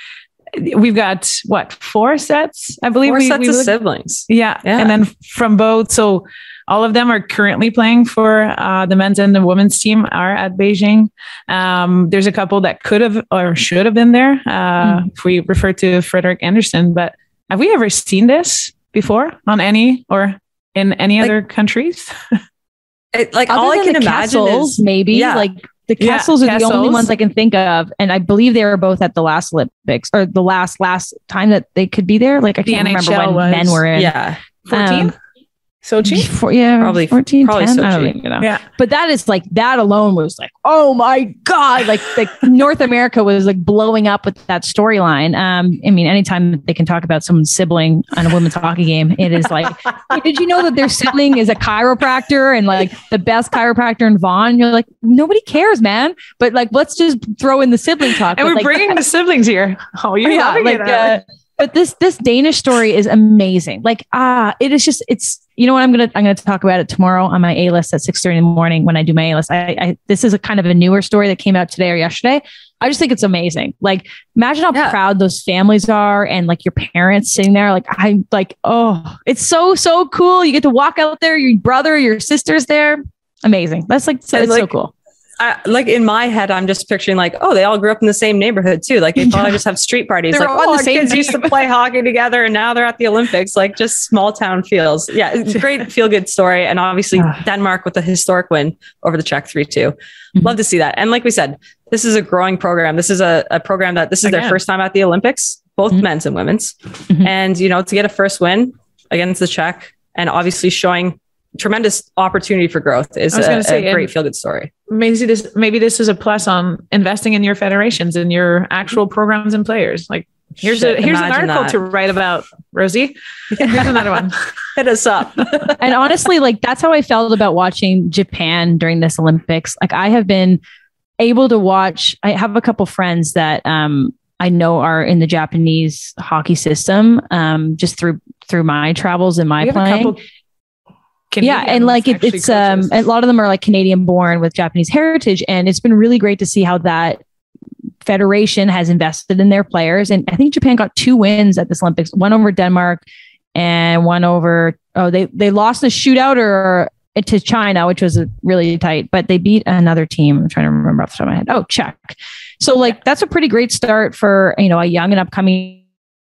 we've got what four sets? I believe four we, sets we of siblings yeah. Yeah. And then from both. So all of them are currently playing for uh, the men's and the women's team are at Beijing. Um, there's a couple that could have or should have been there uh, if we refer to Frederik Andersen. But have we ever seen this before on any or in any Like- other countries? <laughs> It- like Other all i can the imagine Kessels, is maybe yeah. like the Yeah, Kessels are the only ones I can think of, and I believe they were both at the last Olympics or the last last time that they could be there. Like I can't remember NHL when was- men were in. yeah 14? Um, Sochi? Four, yeah, Probably- 14, probably 10, I don't Sochi. even know. Yeah. But that is like that alone was like, oh my god! Like like <laughs> North America was like blowing up with that storyline. Um, I mean, anytime they can talk about someone's sibling on a women's hockey game, it is like, hey, <laughs> did you know that their sibling is a chiropractor and like the best chiropractor in Vaughan? You're like, nobody cares, man. But like, let's just throw in the sibling talk. And But, we're like, bringing the siblings here. Oh, you're yeah, like uh, but this this Danish story is amazing. Like ah, it is just it's you know what I'm gonna I'm gonna talk about it tomorrow on my A list at six thirty in the morning when I do my A list. I, I this is a kind of a newer story that came out today or yesterday. I just think it's amazing. Like imagine how Yeah. proud those families are and like your parents sitting there. Like I'm like oh, it's so so cool. You get to walk out there. Your brother, your sister's there. Amazing. That's like so, it's so cool. I, like in my head, I'm just picturing like, oh, they all grew up in the same neighborhood too. Like they <laughs> probably just have street parties. They're like, all oh, the same kids used to play hockey together, and now they're at the Olympics. Like just small town feels. Yeah, it's a <laughs> great feel good story, and obviously Ah. Denmark with a historic win over the Czech three two. Mhm. Love to see that. And like we said, this is a growing program. This is a, a program that this is their first time at the Olympics, both Mhm. men's and women's. Mhm. And you know, to get a first win against the Czech, and obviously showing tremendous opportunity for growth is a, say, a great feel good story. Maybe this maybe this is a plus on investing in your federations and your actual programs and players. Like here's Shit, a here's an article that. to write about, Rosie. Here's another one. <laughs> Hit us up. <laughs> and honestly, like that's how I felt about watching Japan during this Olympics. Like I have been able to watch. I have a couple friends that um, I know are in the Japanese hockey system, um, just through through my travels and my We have a playing. Couple yeah, and like it, it's um a lot of them are like Canadian born with Japanese heritage, and it's been really great to see how that federation has invested in their players. And I think Japan got two wins at this Olympics, one over Denmark and one over oh they they lost the shootout or to China, which was really tight, but they beat another team. I'm trying to remember off the top of my head. Oh, Czech. So like that's a pretty great start for you know a young and upcoming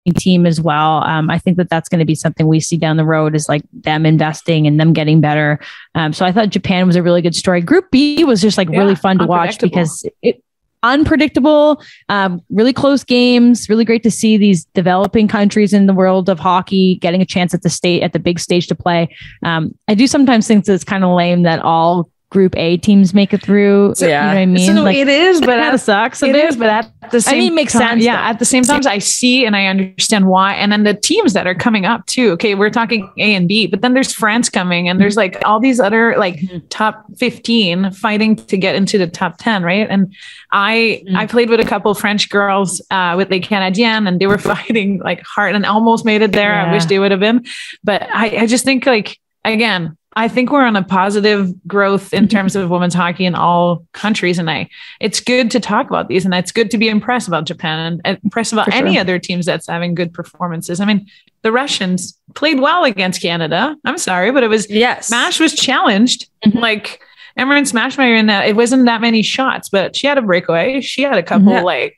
team as well. Um, I think that that's going to be something we see down the road is like them investing and them getting better. Um, so I thought Japan was a really good story. Group B was just like yeah, really fun to watch because it unpredictable, um, really close games. Really great to see these developing countries in the world of hockey getting a chance at the state at the big stage to play. Um, I do sometimes think that it's kind of lame that all group A teams make it through. So, yeah. You know what I mean? So like, it is, but it sucks. It is, but at the same I mean, it makes time, sense. Yeah. though. At the same time, I see and I understand why. And then the teams that are coming up too. Okay. We're talking A and B, but then there's France coming and there's like all these other like Mhm. top 15 fighting to get into the top 10. Right. And I, Mhm. I played with a couple French girls uh, with Les Canadiens and they were <laughs> fighting like hard and almost made it there. I wish they would have been, but I, I just think like, again, I think we're on a positive growth in terms of women's hockey in all countries. And I, it's good to talk about these and it's good to be impressed about Japan and impressed about For any other teams that's having good performances. I mean, the Russians played well against Canada. I'm sorry, but it was Yes. Smash was challenged. Mhm. Like Emerance Maschmeyer in that it wasn't that many shots, but she had a breakaway. She had a couple Yeah. like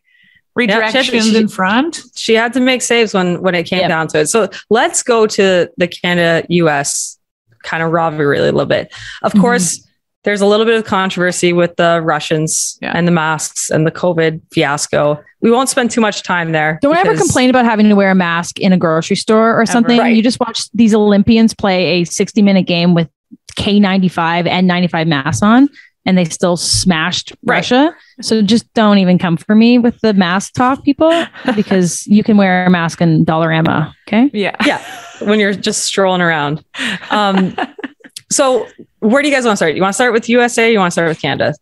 Yeah, she redirections she- in front. she had to make saves when when it came down to it. So let's go to the Canada US kind of rivalry a little bit. Of Mhm. course, there's a little bit of controversy with the Russians Yeah. and the masks and the COVID fiasco. We won't spend too much time there. Don't ever complain about having to wear a mask in a grocery store or something. Right. You just watch these Olympians play a 60 minute game with KN95 and 95 masks on, and they still smashed Right. Russia. So just don't even come for me with the mask talk, people, <laughs> because you can wear a mask in Dollarama. Okay. Yeah. Yeah, when you're just strolling around. Um, <laughs> so where do you guys want to start? You want to start with USA? you want to start with Canada?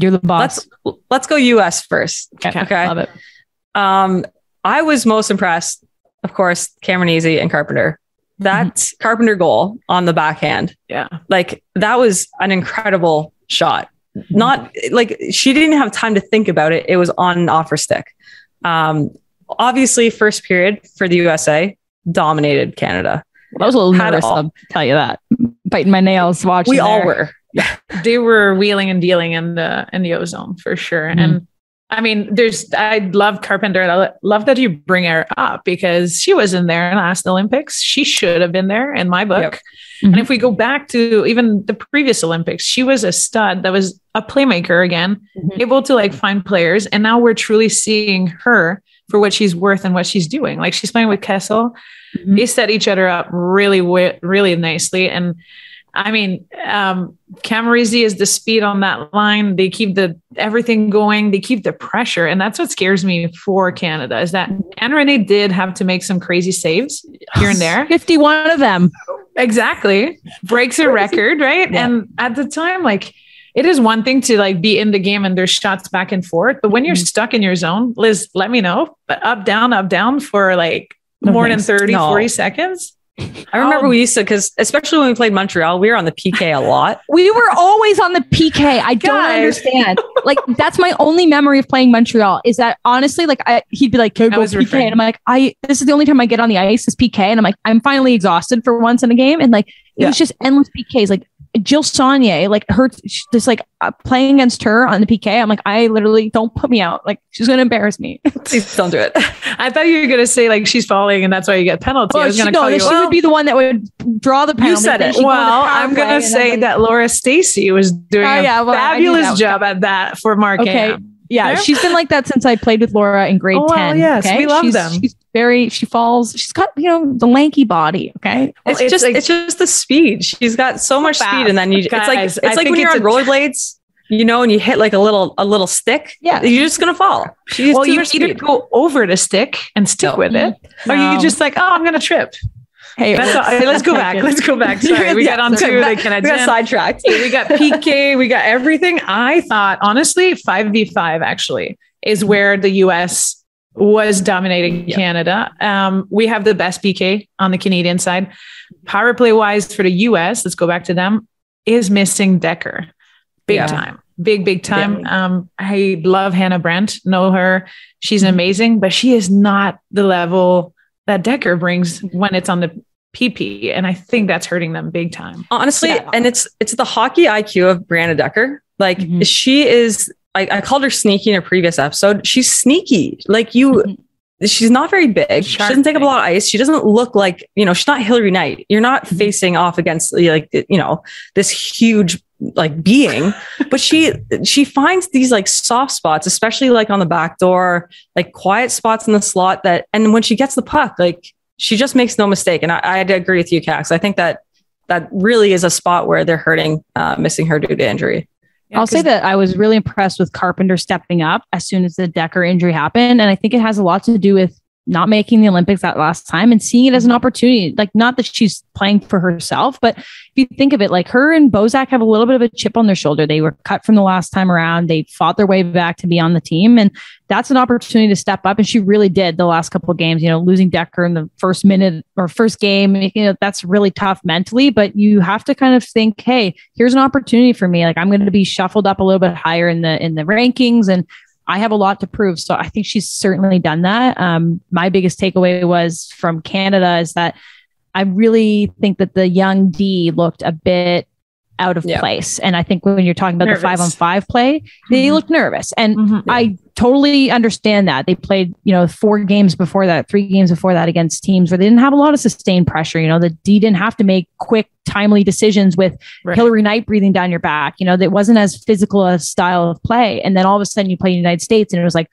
You're the boss. Let's let's go US first. okay. okay. Love it. Um, I was most impressed, of course, Cameranesi and Carpenter. That Carpenter goal on the backhand, yeah. like that was an incredible shot. Not like she didn't have time to think about it. It was on an offer stick. Um, obviously, first period for the USA dominated Canada. Well, I was a little Had nervous, all- I'll tell you that. Biting my nails watching. We all there. were. <laughs> they were wheeling and dealing in the in the ozone for sure. Mhm. And I mean, there's I love Carpenter. and I love that you bring her up because she was in there in last Olympics. She should have been there in my book. Yep. And Mhm. if we go back to even the previous Olympics, she was a stud that was a playmaker again, Mhm. able to like find players. And now we're truly seeing her for what she's worth and what she's doing. Like she's playing with Kessel. Mhm. They set each other up really, really nicely. And I mean, um, Cameranesi is the speed on that line. They keep the everything going. They keep the pressure, and that's what scares me for Canada. Is that Anne Renee did have to make some crazy saves here and there. 51 of them. Exactly, breaks a record, right? Yeah. And at the time, like it is one thing to like be in the game and there's shots back and forth, but when you're Mhm. stuck in your zone, Liz, let me know. But up, down, up, down for like No more thanks. than 30, No. 40 seconds. I remember Oh. we um, used to because especially when we played Montreal, we were on the PK a lot. <laughs> We were always on the PK. I don't Guys. understand. <laughs> Like that's my only memory of playing Montreal. Is that honestly like I, he'd be like, "Go go PK," refrain. and I'm like, "I this is the only time I get on the ice is PK," and I'm like, I'm finally exhausted for once in a game, and like it Yeah. was just endless PKs. Like Jill Saulnier, like her, just like uh, playing against her on the PK. I'm like, I literally don't put me out. Like she's gonna embarrass me. <laughs> Please don't do it. <laughs> I thought you were going to say like she's falling and that's why you get penalty. I was she, no, call you. she would be the one that would draw the penalty. You said it. she'd go well, I'm gonna say like- that Laura Stacey was doing Oh, a yeah, well, that fabulous job at that for Mark. Okay. Yeah, she's been like that since I played with Laura in grade Oh, well, 10. yes, we love she's, them. She's very, she falls, she's got, you know, the lanky body. Okay. Well, It's, it's just like- it's just the speed. She's got so much fast. speed, and then you it's like it's I like when you're on rollerblades, you know, and you hit like a little a little stick. Yeah. you're just gonna fall. She's Well, you either go over the stick and stick No. with it, or you just like, oh, I'm going to trip. Hey. Hey, let's go <laughs> back. Let's go back. Sorry, we Yeah, got on to the Canadian. We got sidetracked. we got <laughs> PK, we got everything. I thought honestly, 5v5 actually is where the US was dominating. Canada. Um, we have the best PK on the Canadian side. Power play wise for the US, let's go back to them, is missing Decker big yeah. time. Big, big time. Yeah. Um, I love Hannah Brandt, know her. She's mm-hmm. amazing, but she is not the level that Decker brings when it's on the PP. And I think that's hurting them big time. Honestly, and it's it's the hockey IQ of Brianna Decker. Like mm-hmm. she is I, I, called her sneaky in a previous episode. She's sneaky. Like you, mm-hmm. she's not very big. She doesn't take up a lot of ice. She doesn't look like, you know, she's not Hilary Knight. You're not mm-hmm. facing off against like, you know, this huge like being, <laughs> but she, she finds these like soft spots, especially like on the back door, like quiet spots in the slot that, and when she gets the puck, like she just makes no mistake. And I, I agree with you, Kax. I think that that really is a spot where they're hurting, uh, missing her due to injury. Yeah, I'll say that I was really impressed with Carpenter stepping up as soon as the Decker injury happened. And I think it has a lot to do with not making the Olympics that last time and seeing it as an opportunity. Like, not that she's playing for herself, but if you think of it, like her and Bozek have a little bit of a chip on their shoulder. They were cut from the last time around. They fought their way back to be on the team. And that's an opportunity to step up. And she really did the last couple of games, you know, losing Decker in the first minute or first game, you know, that's really tough mentally, but you have to kind of think, hey, here's an opportunity for me. Like I'm going to be shuffled up a little bit higher in the in the rankings and I have a lot to prove. So I think she's certainly done that. Um, my biggest takeaway was from Canada is that I really think that the young D looked a bit out of yeah. place. And I think when you're talking about nervous. the five on five play, they mm-hmm. look nervous. And mm-hmm. I totally understand that. They played, you know, four games before that, three games before that against teams where they didn't have a lot of sustained pressure. You know, the D didn't have to make quick, timely decisions with right. Hilary Knight breathing down your back. You know, that wasn't as physical a style of play. And then all of a sudden you play United States and it was like,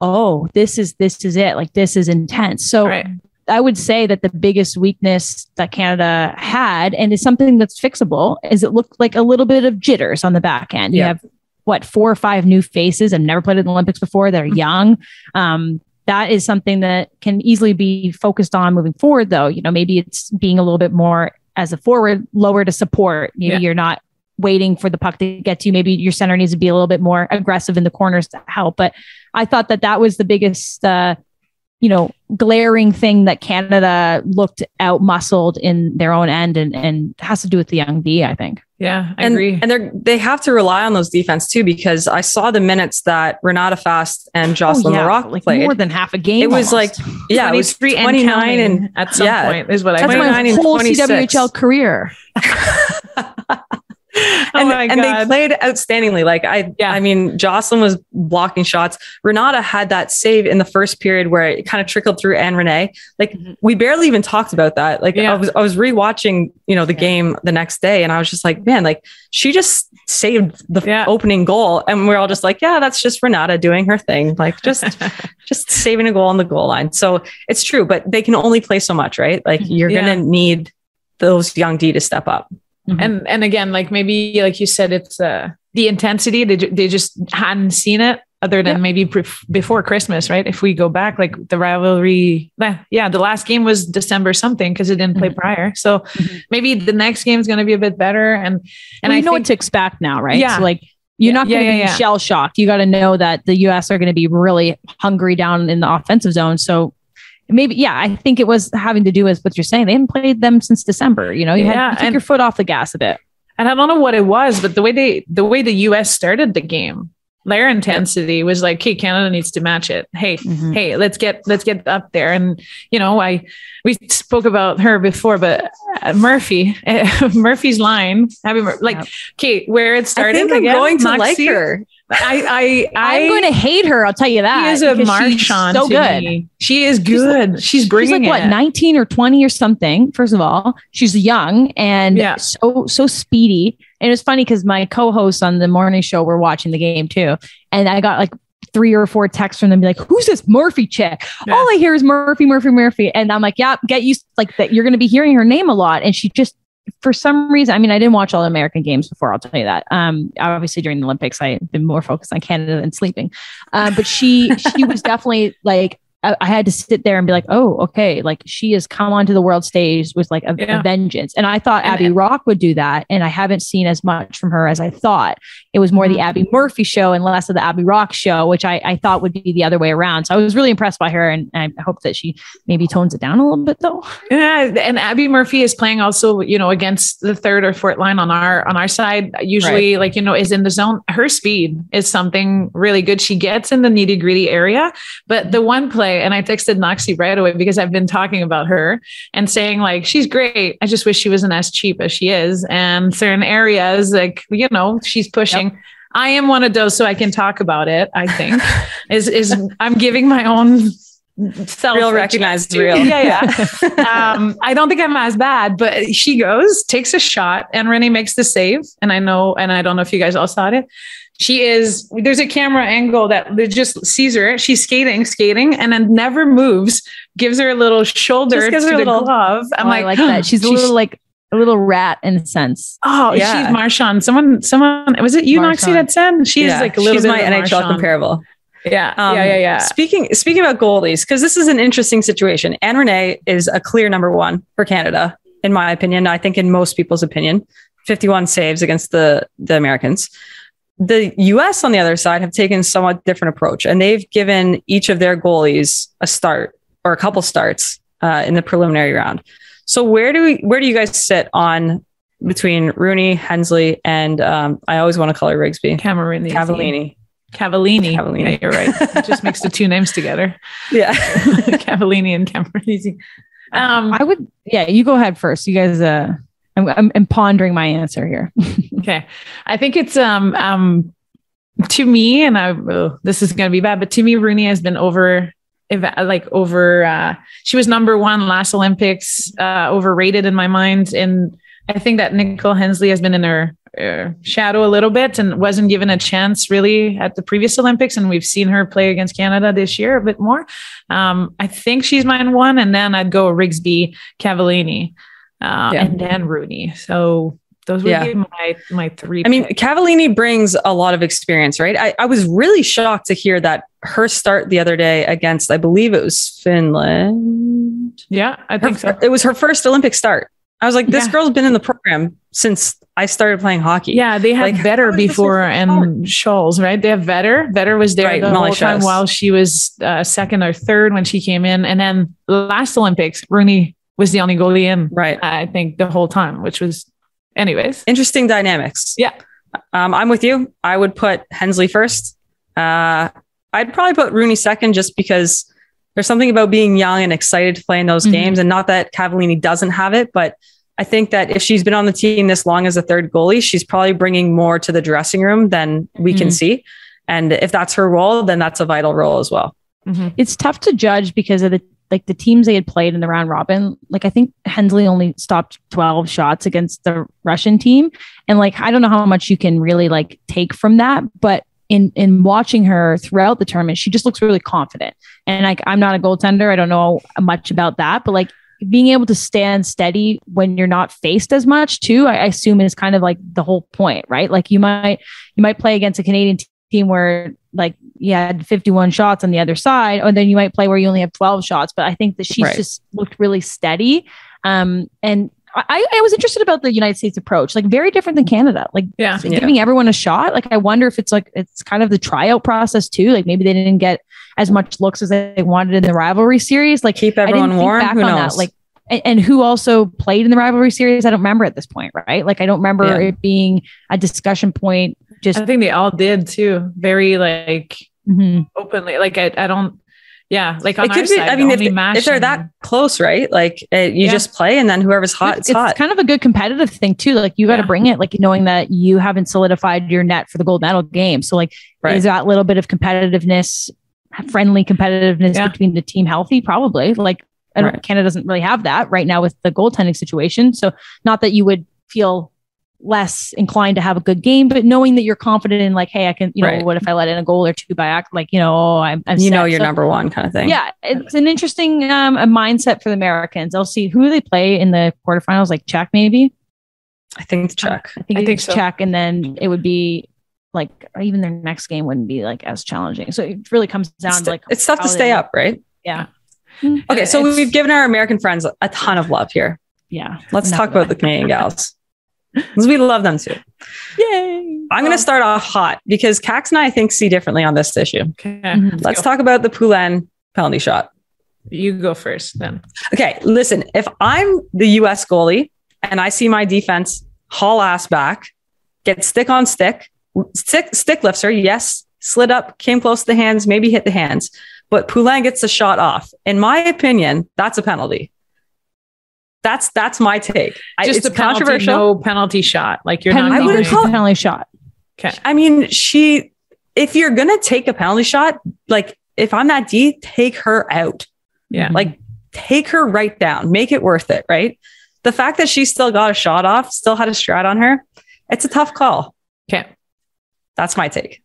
oh, this is this is it. Like this is intense. So right. I would say that the biggest weakness that Canada had, and is something that's fixable, is it looked like a little bit of jitters on the back end. You have what four or five new faces and never played in the Olympics before that are mm-hmm. young. Um, that is something that can easily be focused on moving forward, though. You know, maybe it's being a little bit more as a forward, lower to support. You yeah. you're not waiting for the puck to get to you. Maybe your center needs to be a little bit more aggressive in the corners to help. But I thought that that was the biggest uh, you know, glaring thing that Canada looked out muscled in their own end and, and has to do with the young D, I think. Yeah, I and, agree. And they they have to rely on those defense too, because I saw the minutes that Renata Fast and oh, Jocelyne oh, yeah, like played. More than half a game. It was almost. like, yeah, it was 29 and, and at some yeah, point is what I That's my whole CWHL career. <laughs> oh and, and they played outstandingly. Like I, yeah. I mean, Jocelyne was blocking shots. Renata had that save in the first period where it kind of trickled through and Renee. Like mm-hmm. we barely even talked about that. Like yeah. I was, I was rewatching, you know, the yeah. game the next day, and I was just like, man, like she just saved the opening goal, and we're all just like, yeah, that's just Renata doing her thing, like just, <laughs> just saving a goal on the goal line. So it's true, but they can only play so much, right? Like you're gonna need those young D to step up. Mm-hmm. And and again, like maybe like you said, it's uh, the intensity. They they just hadn't seen it other than yeah. maybe pre- before Christmas, right? If we go back, like the rivalry, yeah, the last game was December something because it didn't play mm-hmm. prior. So mm-hmm. maybe the next game is going to be a bit better. And and well, I know think, what to expect now, right? Yeah, so like you're yeah, not going to yeah, be shell shocked. You got to know that the U.S. are going to be really hungry down in the offensive zone. So maybe yeah i think it was having to do with what you're saying. They haven't played them since december you know? You yeah, had to take your foot off the gas a bit. And i don't know what it was but the way they the way the us started the game their intensity was like hey canada needs to match it. Hey mm-hmm. hey let's get let's get up there. And you know i we spoke about her before but uh, murphy <laughs> murphy's line having like yep. okay where it started I think i'm again, going to like her I, I, <laughs> I, am going to hate her. I'll tell you that. She is a Marchand. So good. Me. She is good. She's, she's bringing she's like it. what, 19 or 20 or something. First of all, she's young and yeah. so so speedy. And it was funny because my co-hosts on the morning show were watching the game too, and I got like three or four texts from them be like, who's this Murphy chick? Yeah. All I hear is Murphy, Murphy, Murphy. And I'm like, yeah, get used like that. You're going to be hearing her name a lot. And she just for some reason, I mean, I didn't watch all the American games before. I'll tell you that. Um, obviously during the Olympics, I've been more focused on Canada than sleeping. Uh, but she she was definitely like I, I had to sit there and be like, oh, okay, like she has come onto the world stage with like a, Yeah. a vengeance. And I thought And- Abby Roque would do that. And I haven't seen as much from her as I thought. It was more the mm-hmm. Abbey Murphy show and less of the Abby Roque show, which I, I thought would be the other way around. So I was really impressed by her. And I hope that she maybe tones it down a little bit though. Yeah, and Abbey Murphy is playing also, you know, against the third or fourth line on our on our side. Usually, like you know, is in the zone. Her speed is something really good. She gets in the nitty gritty area. But the one play, and I texted Knoxy right away because I've been talking about her and saying like she's great. I just wish she wasn't as cheap as she is. And certain areas, like you know, she's pushing. I am one of those, so I can talk about it. I think <laughs> is is I'm giving my own self Real recognized real. Yeah, yeah. <laughs> um, I don't think I'm as bad, but she goes, takes a shot, and Renee makes the save. And I know, and I don't know if you guys all saw it. She is, there's a camera angle that that just sees her. She's skating, skating, and then never moves, gives her a little shoulder Just to gives her a little- glove. I'm Oh, like, I like <gasps> that. She's a little like a little rat in a sense. oh, Yeah. she's Marchand. Someone, someone, was it you, Knoxy, that said? She's Yeah, like a little she's bit my NHL Marchand. comparable. Yeah, Um, yeah, yeah, yeah. Speaking speaking about goalies, because this is an interesting situation. Anne Renee is a clear number one for Canada, in my opinion. I think in most people's opinion, 51 saves against the the Americans. The US on the other side have taken a somewhat different approach, and they've given each of their goalies a start or a couple starts uh, in the preliminary round. So where do we where do you guys sit on between Rooney, Hensley, and um, I always want to call her Rigsby, Cameron Cavallini? Cavallini. Cavallini. Yeah, you're right. It just makes the two names together. <laughs> Yeah. <laughs> Cavallini and Cameranesi. Um, I would, yeah, you go ahead first. You guys, uh, I'm, I'm, I'm pondering my answer here. <laughs> okay. I think it's um um to me, and I oh, this is gonna be bad, but to me, Rooney has been over like over uh she was number one last Olympics, uh overrated in my mind. And I think that Nicole Hensley has been in her uh, shadow a little bit and wasn't given a chance really at the previous Olympics. And we've seen her play against Canada this year a bit more. Um, I think she's mine one, and then I'd go Rigsby, Cavallini, uh, Yeah. and then Rooney. So those would Yeah. be my my three. I mean, picks. Cavallini brings a lot of experience, right? I, I was really shocked to hear that her start the other day against, I believe it was Finland. yeah, I Her- think so. It was her first Olympic start. I was like, this Yeah. girl's been in the program since I started playing hockey. Yeah, they had Like, Vetter how is this before and Schaus, right? They have Vetter. Vetter was there Right, the Molly whole time while she was uh, second or third when she came in. And then last Olympics, Rooney was the only goalie in, Right. I think, the whole time, which was, anyways. Interesting dynamics. Yeah. Um, I'm with you. I would put Hensley first. Uh, I'd probably put Rooney second just because there's something about being young and excited to play in those Mhm. games. And not that Cavallini doesn't have it, but I think that if she's been on the team this long as a third goalie, she's probably bringing more to the dressing room than we can Mhm. see. And if that's her role, then that's a vital role as well. Mhm. it's tough to judge because of the like the teams they had played in the round robin. Like I think Hensley only stopped 12 shots against the Russian team. And like I don't know how much you can really like take from that, but in in watching her throughout the tournament, she just looks really confident. And like I'm not a goaltender, I don't know much about that, but like being able to stand steady when you're not faced as much too, I, I assume is kind of like the whole point, right? Like you might you might play against a Canadian t- team where like you had 51 shots on the other side, or then you might play where you only have 12 shots. But I think that she's Right. just looked really steady. Um, and I, I was interested about the United States approach, like very different than Canada. Like Yeah. Yeah. giving everyone a shot. Like I wonder if it's like it's kind of the tryout process too. Like maybe they didn't get as much looks as they wanted in the rivalry series. Like Keep I didn't everyone think warm. back Who on knows? that. Like and, and who also played in the rivalry series? I don't remember at this point, right? Like I don't remember Yeah. it being a discussion point. Just I think they all did too. Very like Mhm. openly. Like I, I don't, yeah, like on it our could be. side, I mean, if, if they're that close, right? Like uh, you Yeah. just play, and then whoever's hot, it's, it's hot. kind of a good competitive thing too. Like you got to Yeah. bring it, like knowing that you haven't solidified your net for the gold medal game. So like, Right. is that little bit of competitiveness, friendly competitiveness Yeah. between the team healthy? Probably. Like, I don't, Right. Canada doesn't really have that right now with the goaltending situation. So not that you would feel less inclined to have a good game, but knowing that you're confident in like, hey, I can, you know, Right. what if I let in a goal or two by act? Like, you know, oh, I'm, I'm you know, set. you're So- number one kind of thing. yeah, it's an interesting um, a mindset for the Americans. They'll see who they play in the quarterfinals, like Czech maybe. I think it's Chuck. I think, I think it's so. Czech, and then it would be like even their next game wouldn't be like as challenging. So it really comes down It's, to like it's tough to stay up, right? Yeah. Okay, so It's- we've given our American friends a ton of love here. Yeah. Let's talk of about the. Canadian gals. 'Cause we love them too. Yay. I'm going to start off hot because Kax and I think see differently on this issue. Okay. Mhm. Let's talk about the Poulin penalty shot. You go first then. Okay, listen, if I'm the US goalie and I see my defense haul ass back, get stick on stick, stick, stick lifts her, yes, slid up, came close to the hands, maybe hit the hands, but Poulin gets the shot off. In my opinion, that's a penalty. That's that's my take. I, Just it's a penalty, controversial. no penalty shot. Like you're Penalty I not. wouldn't versus call- penalty shot. Okay. I mean, she, if you're gonna take a penalty shot, like if I'm that D, take her out. Yeah. Like take her right down, make it worth it, right? The fact that she still got a shot off, still had a strat on her, it's a tough call. Okay. That's my take.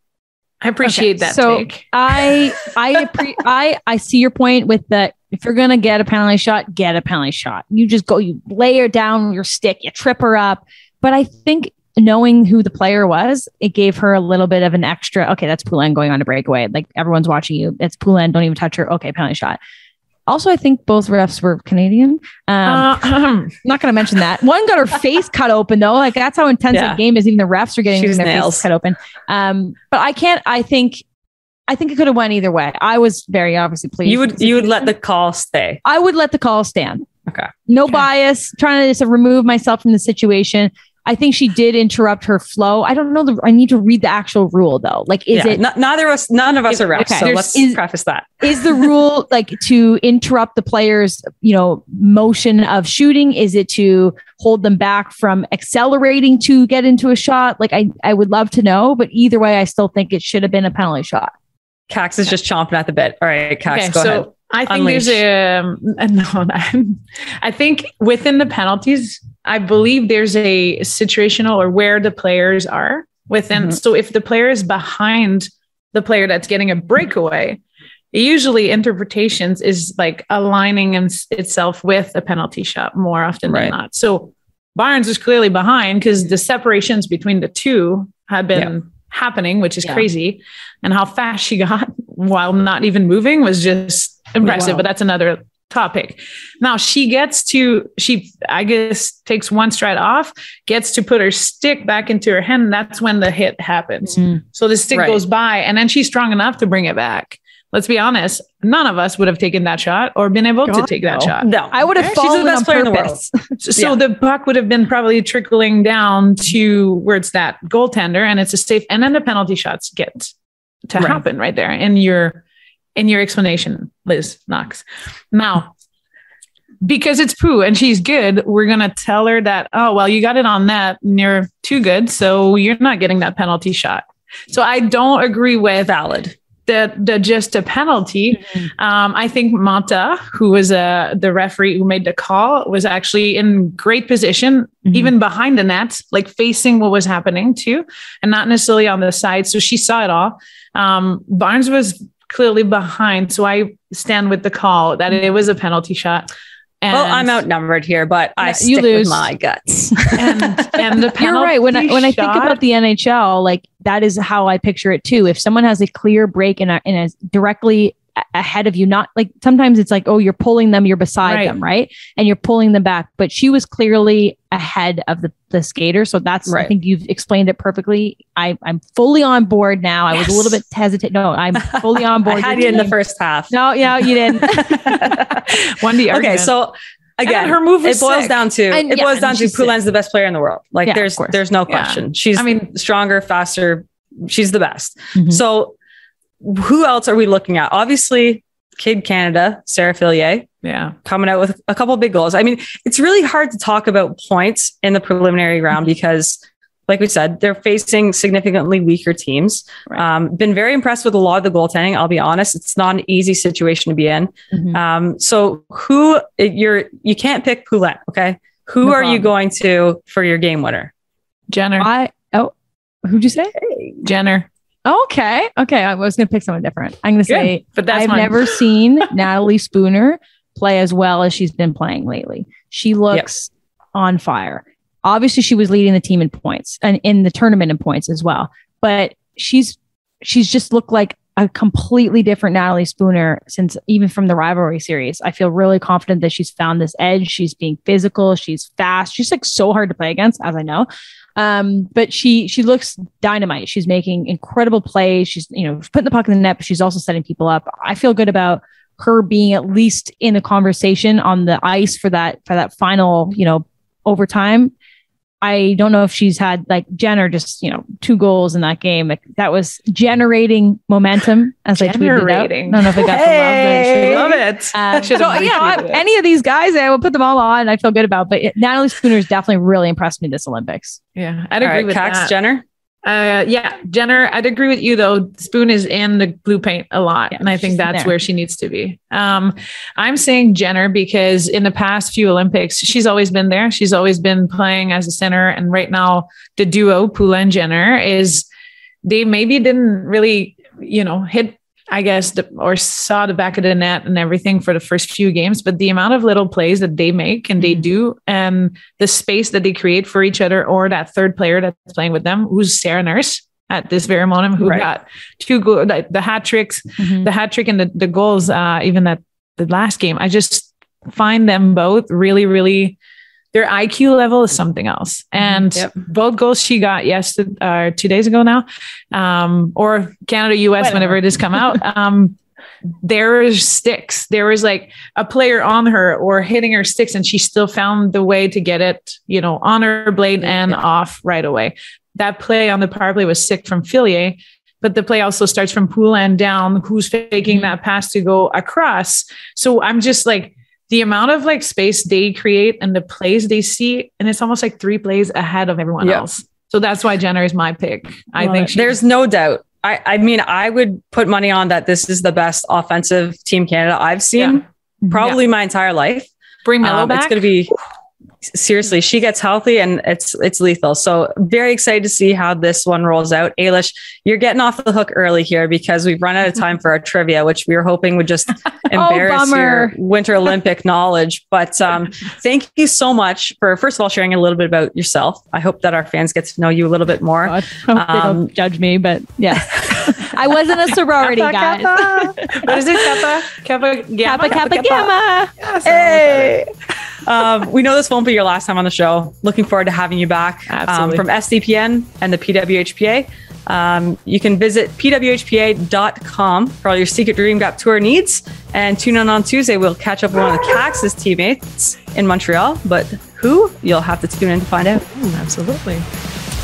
I appreciate Okay, that so- take. I I <laughs> appre- I I see your point with that. If you're gonna get a penalty shot, get a penalty shot. You just go, you lay her down your stick, you trip her up. But I think knowing who the player was, it gave her a little bit of an extra. Okay, that's Poulin going on a breakaway. Like everyone's watching you. It's Poulin. Don't even touch her. Okay, penalty shot. Also, I think both refs were Canadian. Um, Uh, <clears throat> not going to mention that. One got her face <laughs> cut open though. Like that's how intense Yeah. that game is. Even the refs are getting their nails. faces cut open. Um, but I can't. I think. I think it could have went either way. I was very obviously pleased. You would you would let the call stay. I would let the call stand. Okay. No Okay. bias. Trying to just remove myself from the situation. I think she did interrupt her flow. I don't know. The, I need to read the actual rule though. Like, is yeah, it n- neither of us none of us are refs, Okay. so There's- let's is- preface that. is the rule <laughs> like to interrupt the player's you know motion of shooting is it to hold them back from accelerating to get into a shot like i i would love to know but either way i still think it should have been a penalty shot Kax is just chomping at the bit. All right, Kax, okay, go so ahead. I think there's a um, <laughs> no. I'm- think within the penalties, I believe there's a situational or where the players are within. Mhm. So if the player is behind the player that's getting a breakaway, usually interpretations is like aligning in- itself with a penalty shot more often Right. than not. So Barnes was clearly behind because the separations between the two had been happening, which is Yeah. crazy. And how fast she <laughs> got while not even moving was just impressive. Wow. But that's another topic. Now she gets to, she, I guess, takes one stride off, gets to put her stick back into her hand. And that's when the hit happens. Mm. So the stick Right. goes by and then she's strong enough to bring it back. Let's be honest, none of us would have taken that shot or been able to take that no. shot. No, i would have She's the fallen best on player in the world. purpose <laughs> So, so Yeah. the puck would have been probably trickling down to where it's that goaltender and it's a safe and then the penalty shots get to Right. happen right there in your in your explanation, Liz Knox. Now, because it's poo and she's good, we're gonna tell her that, oh well, you got it on that and you're too good, so you're not getting that penalty shot. So I don't agree with valid. The the just a penalty. Um, I think Mata, who was uh, the referee who made the call, was actually in great position, Mhm. even behind the net, like facing what was happening too, and not necessarily on the side. So she saw it all. Um, Barnes was clearly behind, so I stand with the call that it was a penalty shot. And, well, I'm outnumbered here, but I Yeah, stick you with lose. my guts. And, <laughs> and the You're right. When I, penalty when I think about the NHL, like that is how I picture it too. If someone has a clear break and a, and is directly a- ahead of you, not like sometimes it's like, oh, you're pulling them, you're beside Right. them, right? And you're pulling them back. But she was clearly ahead of the, the skater. So that's, I think you've explained it perfectly. I, I'm fully on board now. I was a little bit hesitant. No, I'm fully on <laughs> board. I had you in the first half. No, yeah, you didn't. <laughs> <laughs> One the okay, so again, And her move it boils sick. down to And- it yeah, boils down to. Poulin's the best player in the world. Like Yeah, there's there's no Yeah. question. She's I mean- stronger, faster. She's the best. Mhm. So who else are we looking at? Obviously, Kid Canada, Sarah Fillier yeah. coming out with a couple big goals. I mean, it's really hard to talk about points in the preliminary round <laughs> because, like we said, they're facing significantly weaker teams. Right. Um, been very impressed with a lot of the goaltending. I'll be honest; it's not an easy situation to be in. Mhm. Um, so who you're you can't pick Poulin, okay? Who No are you going to for your game winner? Jenner. I, oh, who'd you say? Jenner. Okay. Okay. I was going to pick someone different. I'm going to say But that's I've mine. never <laughs> seen Natalie Spooner play as well as she's been playing lately. She looks on fire. Obviously, she was leading the team in points and in the tournament in points as well. But she's she's just looked like a completely different Natalie Spooner since even from the rivalry series. I feel really confident that she's found this edge. She's being physical. She's fast. She's like so hard to play against, as I know. Um, but she she looks dynamite. She's making incredible plays. She's you know putting the puck in the net, but she's also setting people up. I feel good about her being at least in the conversation on the ice for that for that final you know overtime I don't know if she's had like Jenner just, you know, two goals in that game. Like, that was generating momentum as I tweeted out. I don't know if I got hey, the love. Love it. Um, so, you know, any of these guys, I will put them all on. I feel good about. But Natalie Spooner has definitely really impressed me this Olympics. Yeah, I'd agree right, with Kax, that. Jenner. Uh, yeah, Jenner, I'd agree with you though. Spoon is in the blue paint a lot, yeah, and I think that's where she needs to be. Um, I'm saying Jenner because in the past few Olympics, she's always been there. She's always been playing as a center, and right now the duo Poulin and Jenner is they maybe didn't really, you know, hit I guess, the, or saw the back of the net and everything for the first few games, but the amount of little plays that they make and they mm-hmm. do, and the space that they create for each other, or that third player that's playing with them, who's Sarah Nurse at this very moment, who right. got two go- the, the hat tricks, mm-hmm. the hat trick and the, the goals, uh, even that the last game. I just find them both really, really their IQ level is something else. Mm-hmm. And yep. both goals she got yesterday, uh, two days ago now, um, or Canada US, Whatever. whenever it has come out. <laughs> Um, there was sticks. There was like a player on her or hitting her sticks, and she still found the way to get it, you know, on her blade and yeah. off right away. That play on the power play was sick from Fillier, but the play also starts from Poulin down, who's faking mm-hmm. that pass to go across. So I'm just like, the amount of like space they create and the plays they see, and it's almost like three plays ahead of everyone yep. else. So that's why Jenner is my pick. I Love think there's no doubt. I, I mean, I would put money on that this is the best offensive team Canada I've seen yeah. probably yeah. my entire life. Bring Mello um, back. It's going to be seriously, she gets healthy and it's it's lethal. So very excited to see how this one rolls out. Ailish, you're getting off the hook early here because we've run out of time for our trivia, which we were hoping would just <laughs> oh, embarrass oh, your Winter Olympic <laughs> knowledge. But um, thank you so much for first of all sharing a little bit about yourself. I hope that our fans get to know you a little bit more. God, um, don't judge me, but yeah. I wasn't a <laughs> sorority, guys. what is it? Kappa? Kappa Gamma? Kappa, Kappa, Kappa Gamma. Yes, hey. Um, we know this won't be your last time on the show. Looking forward to having you back um, from SDPN and the PWHPA. Um, you can visit pwhpa.com for all your Secret Dream Gap Tour needs. And tune in on Tuesday. We'll catch up with one of the Kax's teammates in Montreal. But who? You'll have to tune in to find out. Ooh, absolutely.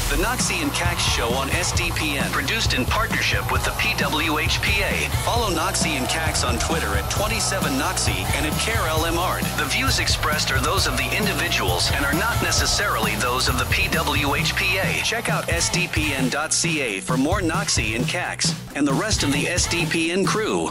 The Knoxy and Kax Show on SDPN, produced in partnership with the PWHPA. Follow Knoxy and Kax on Twitter at 27Knoxy and at KarellEmard. The views expressed are those of the individuals and are not necessarily those of the PWHPA. Check out sdpn.ca for more Knoxy and Kax and the rest of the SDPN crew.